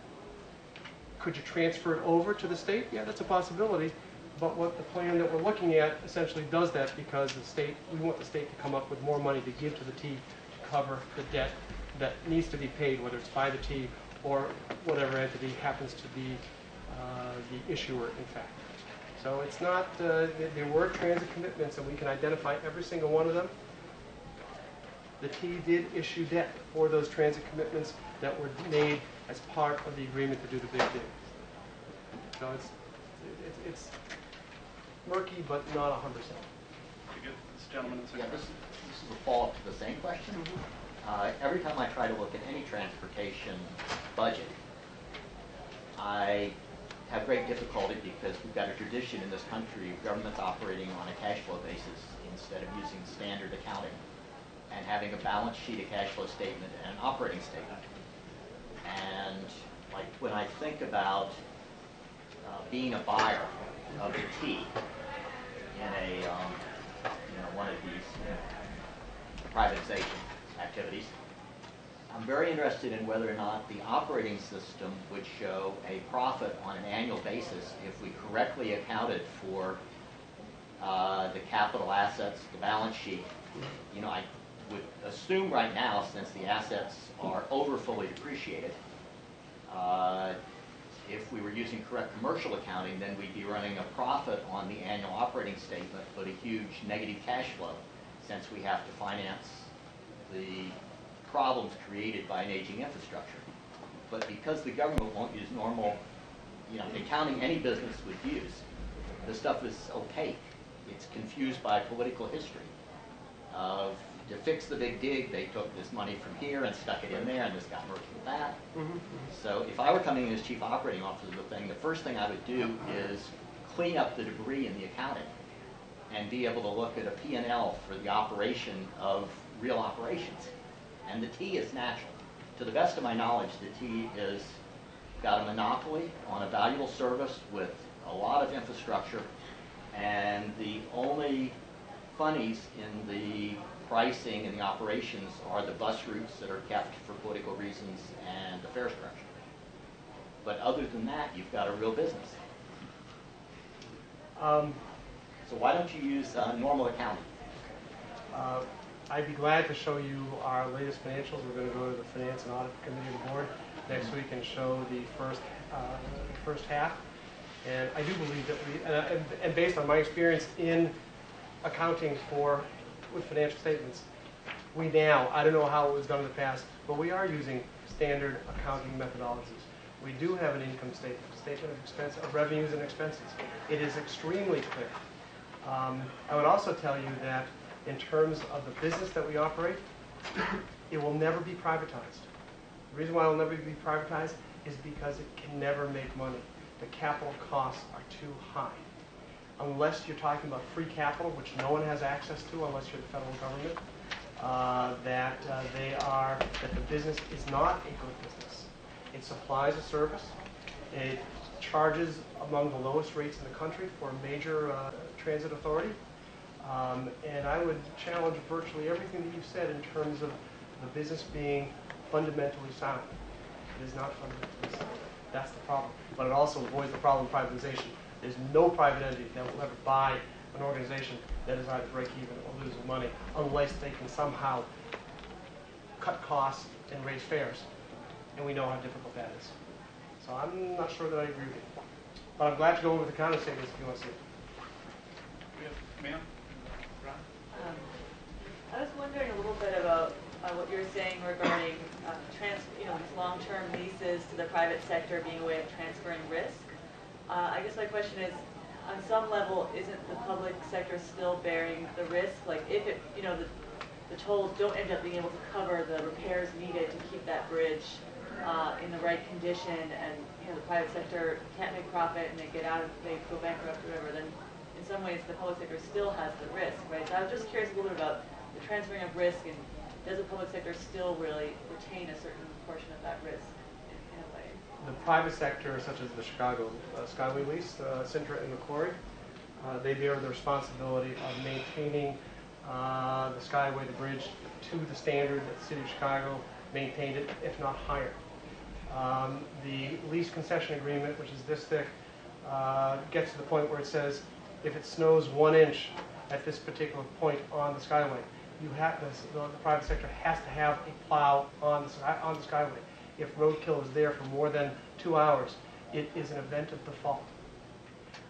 Could you transfer it over to the state? Yeah, that's a possibility. But what the plan that we're looking at essentially does that because the state, we want the state to come up with more money to give to the T to cover the debt that needs to be paid, whether it's by the T or whatever entity happens to be uh, the issuer, in fact. So it's not, uh, there- were transit commitments, and we can identify every single one of them. The T did issue debt for those transit commitments that were made as part of the agreement to do the big dig. So it's, it's- it's murky, but not a hundred percent. You get this gentleman in Yeah, second. this, this is a follow-up to the same question. Uh, every time I try to look at any transportation budget, I have great difficulty because we've got a tradition in this country of governments operating on a cash flow basis instead of using standard accounting and having a balance sheet, a cash flow statement, and an operating statement. And like when I think about uh, being a buyer of the T in a, um, you know, one of these you know, privatization activities, I'm very interested in whether or not the operating system would show a profit on an annual basis if we correctly accounted for uh, the capital assets, the balance sheet. You know, I would assume right now, since the assets are over fully depreciated, uh, if we were using correct commercial accounting, then we'd be running a profit on the annual operating statement, but a huge negative cash flow, since we have to finance the problems created by an aging infrastructure. But because the government won't use normal, you know, accounting any business would use, the stuff is opaque. It's confused by political history. Of, to fix the big dig, they took this money from here and stuck it in there, and this got merged with that. Mm-hmm. So if I were coming in as chief operating officer of the thing, the first thing I would do is clean up the debris in the accounting and be able to look at a P&L for the operation of real operations. And the T is natural. To the best of my knowledge, the T is got a monopoly on a valuable service with a lot of infrastructure, and the only funnies in the pricing and the operations are the bus routes that are kept for political reasons and the fare structure. But other than that, you've got a real business. Um, So why don't you use uh, normal accounting? Uh, I'd be glad to show you our latest financials. We're going to go to the Finance and Audit Committee of the Board next week and show the first, uh, first half. And I do believe that we, and and based on my experience in accounting for, with financial statements, we now, I don't know how it was done in the past, but we are using standard accounting methodologies. We do have an income statement, statement of expense, of revenues and expenses. It is extremely clear. Um, I would also tell you that in terms of the business that we operate, it will never be privatized. The reason why it will never be privatized is because it can never make money. The capital costs are too high. Unless you're talking about free capital, which no one has access to unless you're the federal government, uh, that uh, they are, that the business is not a good business. It supplies a service. It charges among the lowest rates in the country for a major uh, transit authority. Um, And I would challenge virtually everything that you've said in terms of the business being fundamentally sound. It is not fundamentally sound. That's the problem. But it also avoids the problem of privatization. There's no private entity that will ever buy an organization that is either break even or losing money unless they can somehow cut costs and raise fares. And we know how difficult that is. So I'm not sure that I agree with you. But I'm glad to go over the accounting statements if you want to see it. We Ma'am? Um, I was wondering a little bit about uh, what you were saying regarding uh, trans, you know, these long-term leases to the private sector being a way of transferring risk. Uh, I guess my question is, on some level, isn't the public sector still bearing the risk? Like if it, you know, the, the tolls don't end up being able to cover the repairs needed to keep that bridge uh, in the right condition and, you know, the private sector can't make profit and they get out of, they go bankrupt or whatever, then in some ways, the public sector still has the risk, right? So I was just curious a little bit about the transferring of risk and does the public sector still really retain a certain portion of that risk? The private sector, such as the Chicago uh, Skyway lease, uh, Cintra and Macquarie, uh, they bear the responsibility of maintaining uh, the Skyway, the bridge, to the standard that the city of Chicago maintained it, if not higher. Um, The lease concession agreement, which is this thick, uh, gets to the point where it says, if it snows one inch at this particular point on the Skyway, you have, the, the private sector has to have a plow on the, on the Skyway. If roadkill is there for more than two hours, it is an event of default.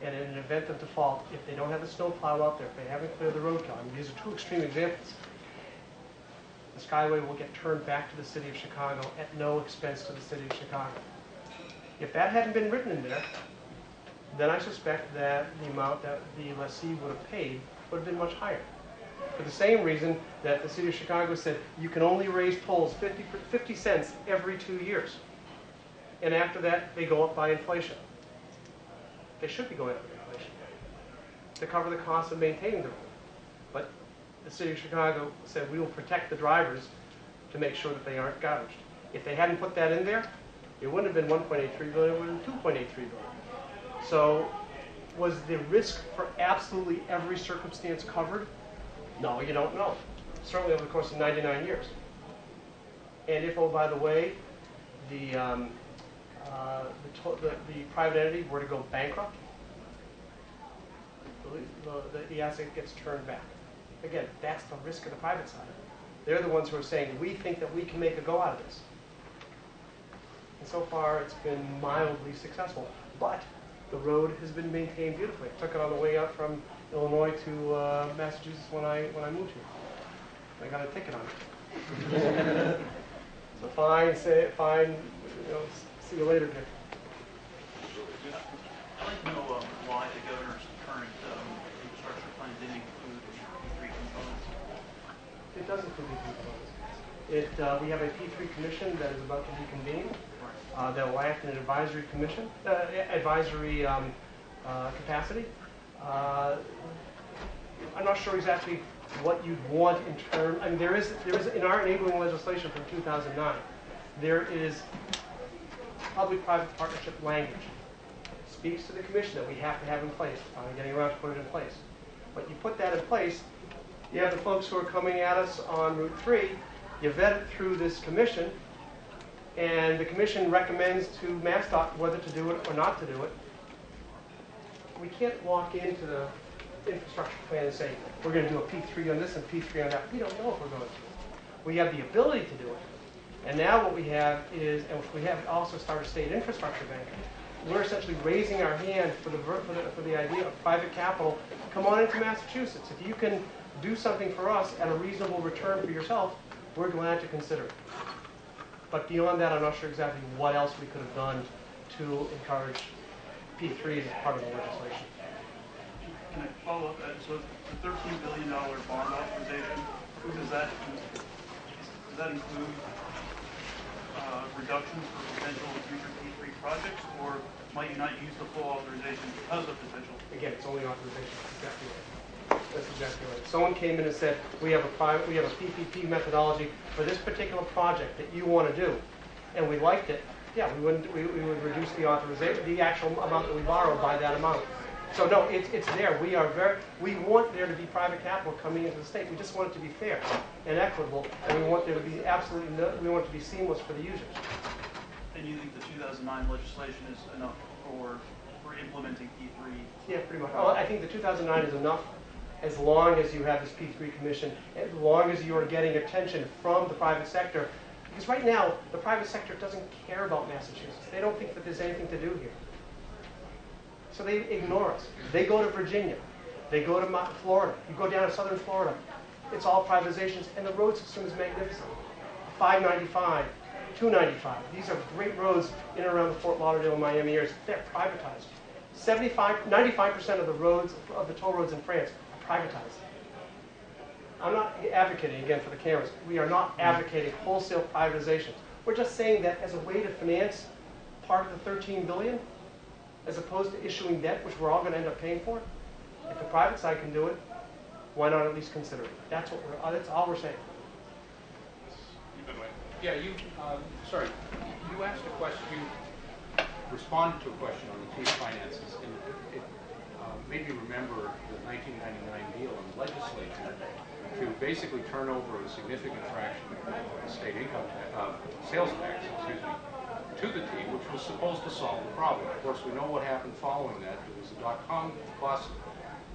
And in an event of default, if they don't have the snowplow out there, if they haven't cleared the roadkill, I mean, these are two extreme examples, the Skyway will get turned back to the city of Chicago at no expense to the city of Chicago. If that hadn't been written in there, then I suspect that the amount that the lessee would have paid would have been much higher. For the same reason that the city of Chicago said you can only raise tolls 50, 50 cents every two years. And after that, they go up by inflation. They should be going up by inflation to cover the cost of maintaining the road. But the city of Chicago said we will protect the drivers to make sure that they aren't gouged. If they hadn't put that in there, it wouldn't have been 1.83 billion, it would have been 2.83 billion. So was the risk for absolutely every circumstance covered? No, you don't know. Certainly over the course of 99 years. And if, oh, by the way, the, um, uh, the, the, the private entity were to go bankrupt, the, the, the asset gets turned back. Again, that's the risk of the private side. They're the ones who are saying, we think that we can make a go out of this. And so far, it's been mildly successful, but the road has been maintained beautifully. I took it on the way out from Illinois to uh, Massachusetts when I, when I moved here. I got a ticket on it. So fine, say, fine, you know, see you later, Dick. I'd like to know um, why the governor's current um, infrastructure plan didn't include the three components. It does include these components. It, uh, we have a P3 commission that is about to be convened, uh, that will act in an advisory commission, uh, advisory um, uh, capacity. Uh, I'm not sure exactly what you'd want in terms. I mean, there is, there is, in our enabling legislation from 2009, there is public-private partnership language. It Speaks to the commission that we have to have in place, finally getting around to put it in place. But you put that in place, you have the folks who are coming at us on Route 3, you vet it through this commission, and the commission recommends to MassDOT whether to do it or not to do it. We can't walk into the infrastructure plan and say, we're going to do a P3 on this and P3 on that. We don't know if we're going to. We have the ability to do it. And now what we have is, and we have also started state infrastructure bank, we're essentially raising our hand for the, for the, for the idea of private capital. Come on into Massachusetts. If you can do something for us at a reasonable return for yourself, we're glad to consider it. But beyond that, I'm not sure exactly what else we could have done to encourage P3 as part of the legislation. Can I follow up? Uh, So the thirteen billion dollar bond authorization, does that, does that include uh, reductions for potential future P3 projects? Or might you not use the full authorization because of potential? Again, it's only authorization, exactly right. That's exactly right. Someone came in and said, we have a private, we have a PPP methodology for this particular project that you want to do, and we liked it, yeah, we wouldn't, we, we would reduce the authorization, the actual amount that we borrow by that amount. So no, it's, it's there. We are very, we want there to be private capital coming into the state. We just want it to be fair and equitable, and we want there to be absolutely no, we want it to be seamless for the users. And you think the two thousand nine legislation is enough for, for implementing P3? Yeah, pretty much. Well, I think the 2009 is enough, as long as you have this P3 commission, as long as you are getting attention from the private sector. Because right now, the private sector doesn't care about Massachusetts. They don't think that there's anything to do here. So they ignore us. They go to Virginia. They go to Florida. You go down to southern Florida. It's all privatizations, and the road system is magnificent. 595, 295. These are great roads in and around the Fort Lauderdale, and Miami areas. They're privatized. 75, 95% of the roads, of the toll roads in France are privatized. I'm not advocating, again, for the cameras, we are not advocating wholesale privatizations. We're just saying that as a way to finance part of the 13 billion, as opposed to issuing debt, which we're all gonna end up paying for, if the private side can do it, why not at least consider it? That's what we're, uh, that's all we're saying. You've been waiting. Yeah, you, um, sorry, you asked a question, you responded to a question on the T finances, and it made me remember the 1999 deal in the legislature to basically turn over a significant fraction of the state income, uh, sales tax, excuse me, to the T, which was supposed to solve the problem. Of course, we know what happened following that. There was a dot-com bust,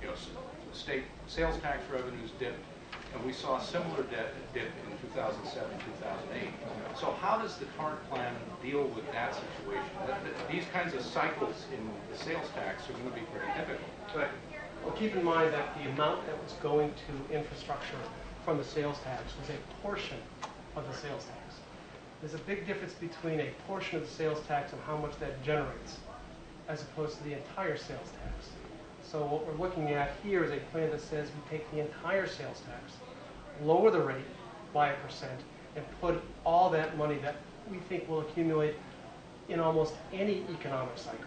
you know, state sales tax revenues dipped, and we saw a similar dip in 2007, 2008. So how does the current plan deal with that situation? That- that- These kinds of cycles in the sales tax are going to be pretty difficult. Right. Well, keep in mind that the amount that was going to infrastructure from the sales tax was a portion of the sales tax. There's a big difference between a portion of the sales tax and how much that generates, as opposed to the entire sales tax. So what we're looking at here is a plan that says we take the entire sales tax, lower the rate by a percent, and put all that money that we think will accumulate in almost any economic cycle.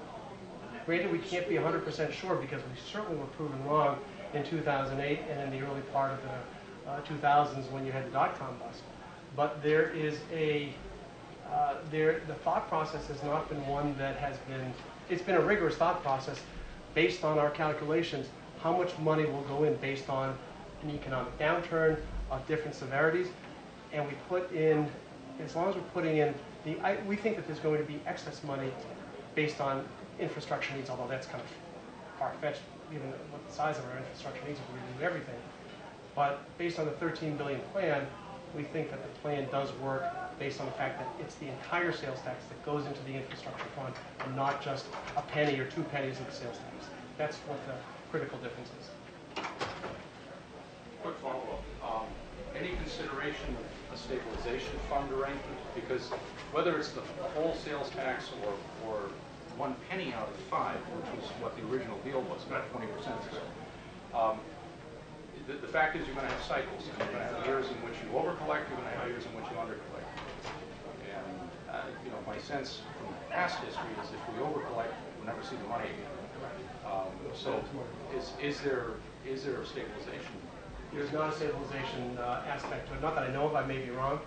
Granted, we can't be 100% sure because we certainly were proven wrong in 2008 and in the early part of the uh, 2000s when you had the dot-com bust. But there is a, uh, there, the thought process has not been one that has been, it's been a rigorous thought process based on our calculations, how much money will go in based on an economic downturn of different severities. And we put in As long as we're putting in the, I, we think that there's going to be excess money based on infrastructure needs, although that's kind of far-fetched, given what the size of our infrastructure needs if gonna do everything. But based on the 13 billion plan, we think that the plan does work based on the fact that it's the entire sales tax that goes into the infrastructure fund and not just a penny or two pennies of the sales tax. That's what the critical difference is. Quick follow-up. Um, Any consideration of a stabilization fund arrangement? Because whether it's the whole sales tax or, or one penny out of five, which was what the original deal was, about twenty percent or um, the, the fact is you're gonna have cycles. You're gonna have years in which you over-collect, you're gonna have years in which you under-collect. And, uh, you know, my sense from past history is if we over-collect, we'll never see the money again. Um, So is, is there, is there a stabilization There's not a stabilization uh, aspect to it, not that I know of, I may be wrong,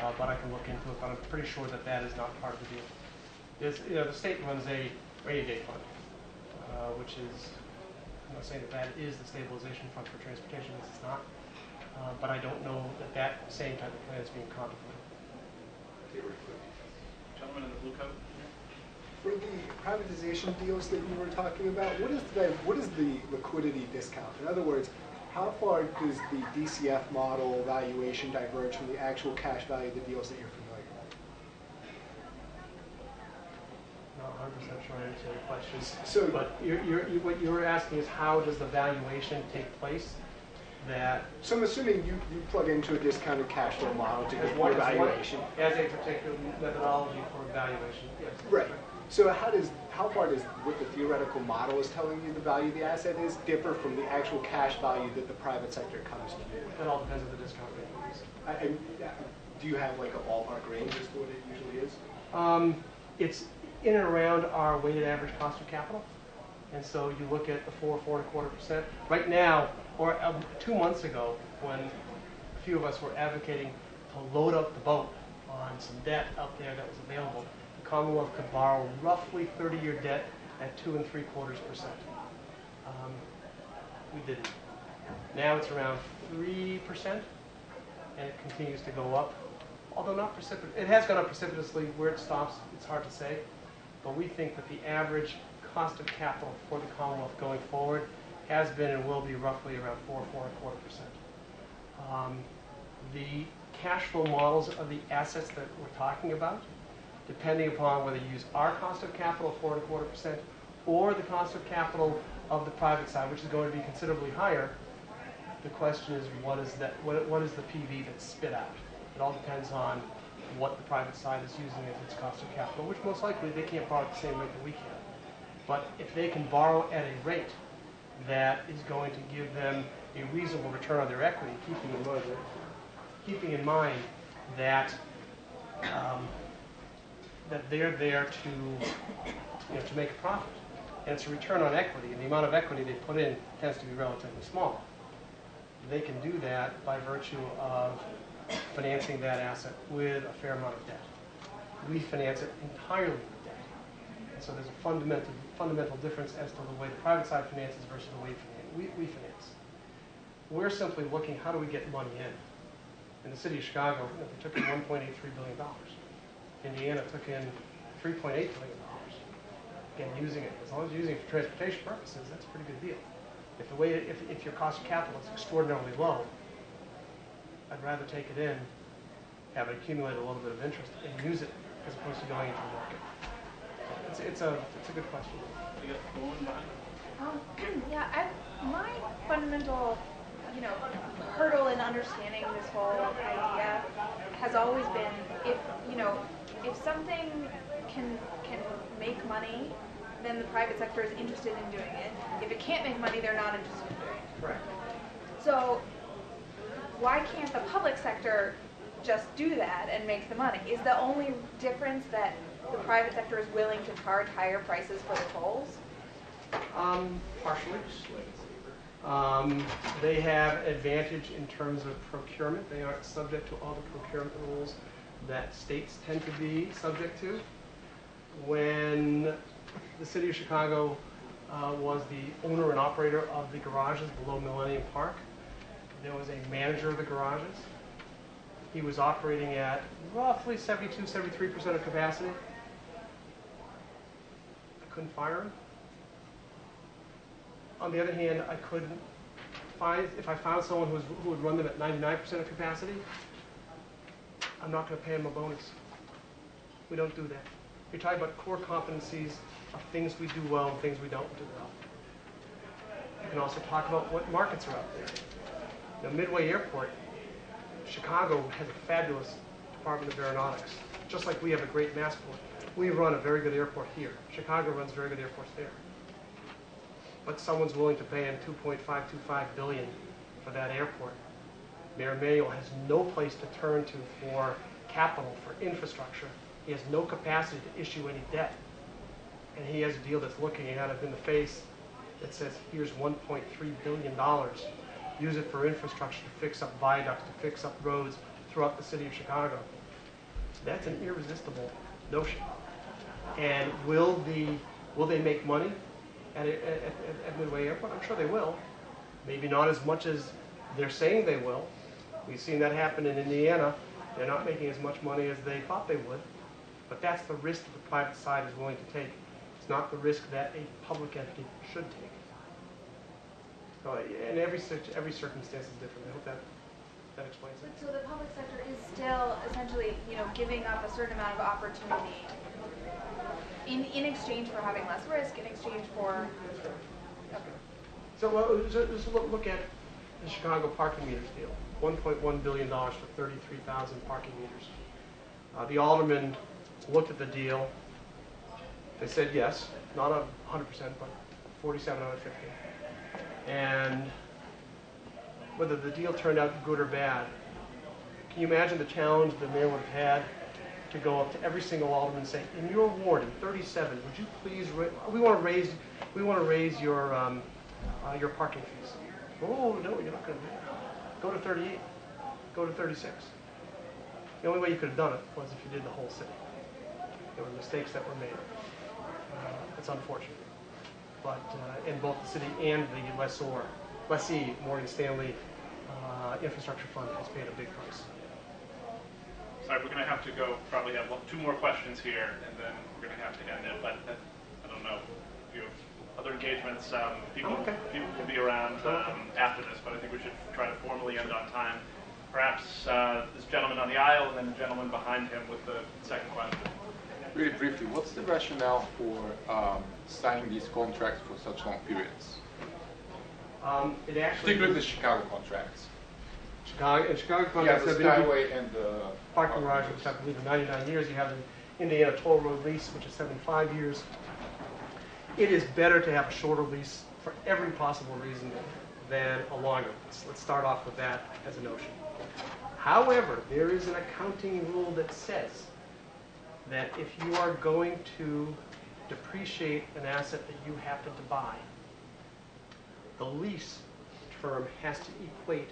uh, but I can look into it, but I'm pretty sure that that is not part of the deal. There's, you know, the state runs a rainy day fund, uh, which is, I'm not saying that that is the stabilization fund for transportation, this is not, Uh, but I don't know that that same type of plan is being contemplated. Gentleman in the blue coat? For the privatization deals that you were talking about, what is the, what is the liquidity discount? In other words, how far does the DCF model valuation diverge from the actual cash value of the deals that you're familiar with? Not 100% sure I answer your questions. So- But you're, you're, you- what you're asking is how does the valuation take place? That So I'm assuming you, you plug into a discounted cash flow model to get your valuation. has a particular methodology for evaluation, yes. Right. So how does, how far does what the theoretical model is telling you the value of the asset is differ from the actual cash value that the private sector comes to you? It all depends on the discount rate. use. I- uh, do you have like a ballpark range as to what it usually is? Um, It's in and around our weighted average cost of capital. And so you look at the four, four and a quarter percent. Right now, or um, two months ago, when a few of us were advocating to load up the boat on some debt out there that was available, Commonwealth could borrow roughly 30-year debt at two and three quarters percent. Um, We didn't. Now it's around three percent, and it continues to go up. Although not precipitous, it has gone up precipitously. Where it stops, it's hard to say. But we think that the average cost of capital for the Commonwealth going forward has been and will be roughly around four, four and a quarter percent. Um, The cash flow models of the assets that we're talking about, depending upon whether you use our cost of capital, four and a quarter percent, or the cost of capital of the private side, which is going to be considerably higher, the question is, what is that, what, what is the PV that's spit out? It all depends on what the private side is using as its cost of capital, which most likely they can't borrow at the same rate that we can. But if they can borrow at a rate that is going to give them a reasonable return on their equity, keeping in mind, keeping in mind that, um, that they're there to, you know, to make a profit. And it's a return on equity, and the amount of equity they put in tends to be relatively small they can do that by virtue of financing that asset with a fair amount of debt. We finance it entirely with debt. And so there's a fundamental, fundamental difference as to the way the private side finances versus the way we, we finance. We're simply looking, how do we get money in? In the city of Chicago, you know, they took in $1.83 billion. Indiana took in $3.8 billion. Again, using it, as long as you're using it for transportation purposes, that's a pretty good deal. If the way, if, if your cost of capital is extraordinarily low, I'd rather take it in, have it accumulate a little bit of interest, and use it as opposed to going into the market. It's, it's a, it's a good question. We got the woman behind. Um, yeah, I, my fundamental, you know, hurdle in understanding this whole idea has always been if, you know, if something can, can make money, then the private sector is interested in doing it. If it can't make money, they're not interested in doing it. Correct. So why can't the public sector just do that and make the money? Is the only difference that the private sector is willing to charge higher prices for the tolls? Um, partially. Um, they have advantage in terms of procurement. They aren't subject to all the procurement rules that states tend to be subject to. When the city of Chicago uh, was the owner and operator of the garages below Millennium Park, there was a manager of the garages. he was operating at roughly 72, 73% of capacity. I couldn't fire him. On the other hand, I couldn't find, if I found someone who, was, who would run them at 99% of capacity, I'm not going to pay him a bonus. We don't do that. You're talking about core competencies of things we do well and things we don't do well. You can also talk about what markets are out there. Now, Midway Airport, Chicago has a fabulous Department of Aeronautics, just like we have a great Massport. We run a very good airport here. Chicago runs very good airports there. But someone's willing to pay him 2.525 billion for that airport. Mayor Emanuel has no place to turn to for capital, for infrastructure. He has no capacity to issue any debt. And he has a deal that's looking at him in the face that says, here's $1.3 billion. Use it for infrastructure to fix up viaducts, to fix up roads throughout the city of Chicago. That's an irresistible notion. And will the will they make money at, at, at Midway Airport? I'm sure they will. Maybe not as much as they're saying they will. We've seen that happen in Indiana. They're not making as much money as they thought they would. But that's the risk that the private side is willing to take. It's not the risk that a public entity should take. So, and every every circumstance is different. I hope that that explains it. So the public sector is still essentially, you know, giving up a certain amount of opportunity in, in exchange for having less risk, in exchange for, So well, just just look look at the Chicago parking meters deal. $1.1 billion for 33,000 parking meters. Uh, The aldermen looked at the deal. They said yes, not a 100%, but 47 out of 50. And whether the deal turned out good or bad, can you imagine the challenge the mayor would have had to go up to every single alderman and say, in your ward, in 37, would you please, we want to raise, we want to raise your, um, uh, your parking fees. Oh, no, you're not going to do that. Go to 38. Go to 36. The only way you could have done it was if you did the whole city. There were mistakes that were made. Uh, it's unfortunate. But uh, in both the city and the lessor, lessee, Morgan Stanley uh, Infrastructure Fund has paid a big price. Sorry, we're going to have to go, probably have two more questions here, and then we're going to have to end it, but uh, I don't know other engagements. um, People okay. people can be around um, after this, but I think we should try to formally end on time. Perhaps uh, this gentleman on the aisle, and then the gentleman behind him with the second question. Really briefly, what's the rationale for um, signing these contracts for such long periods? Um, it actually Particularly the Chicago contracts. Chicago, and Chicago Yeah, contracts the have been Skyway and the... parking garage, which I believe in 99 years. You have the Indiana toll road lease, which is 75 years. It is better to have a shorter lease for every possible reason than a longer. Let's, let's start off with that as a notion. However, there is an accounting rule that says that if you are going to depreciate an asset that you happen to buy, the lease term has to equate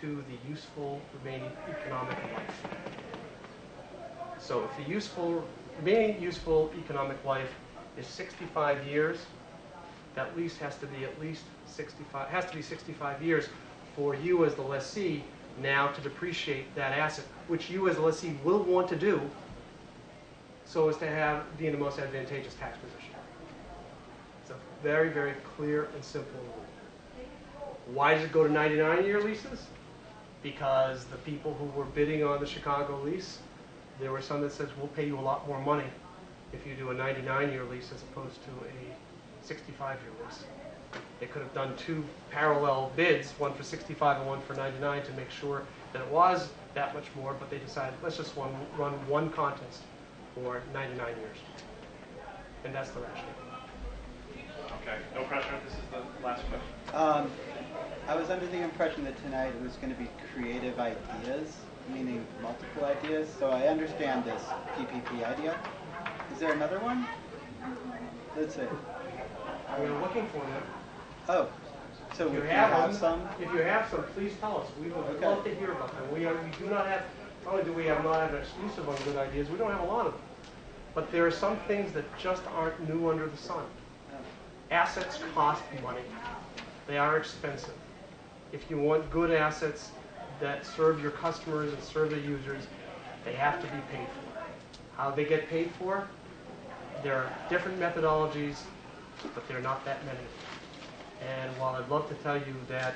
to the useful remaining economic life. So if the useful, remaining useful economic life is 65 years, that lease has to be at least 65, has to be 65 years for you as the lessee now to depreciate that asset, which you as the lessee will want to do so as to have, be in the most advantageous tax position. It's a very, very clear and simple rule. Why does it go to 99-year leases? Because the people who were bidding on the Chicago lease, there were some that says, we'll pay you a lot more money if you do a 99-year lease as opposed to a 65-year lease. They could have done two parallel bids, one for 65 and one for 99, to make sure that it was that much more, but they decided, let's just one, run one contest for 99 years. And that's the rationale. Okay, no pressure, this is the last question. Um, I was under the impression that tonight it was going to be creative ideas, meaning multiple ideas. So I understand this PPP idea. Is there another one? That's it. We're looking for them. Oh, so If we you have have them, some? if you have some, please tell us. We would Okay. love to hear about them. We are, we do not have, not only do we have not have an exclusive on good ideas, we don't have a lot of them. But there are some things that just aren't new under the sun. Assets cost money. They are expensive. If you want good assets, that serve your customers and serve the users, they have to be paid for. How they get paid for? There are different methodologies, but there are not that many. And while I'd love to tell you that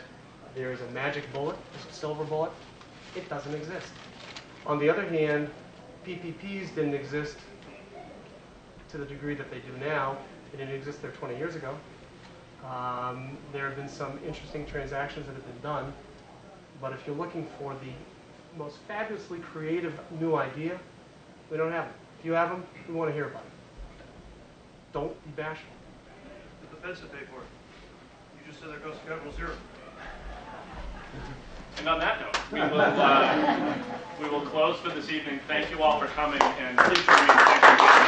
there is a magic bullet, a silver bullet, it doesn't exist. On the other hand, PPPs didn't exist to the degree that they do now. They didn't exist there 20 years ago. Um, there have been some interesting transactions that have been done, but if you're looking for the most fabulously creative new idea, we don't have them. If you have them, we want to hear about it. Don't be bashful. The feds to pay for it. You just said there goes to capital zero. And on that note, we will, uh, we will close for this evening. Thank you all for coming, and please remain.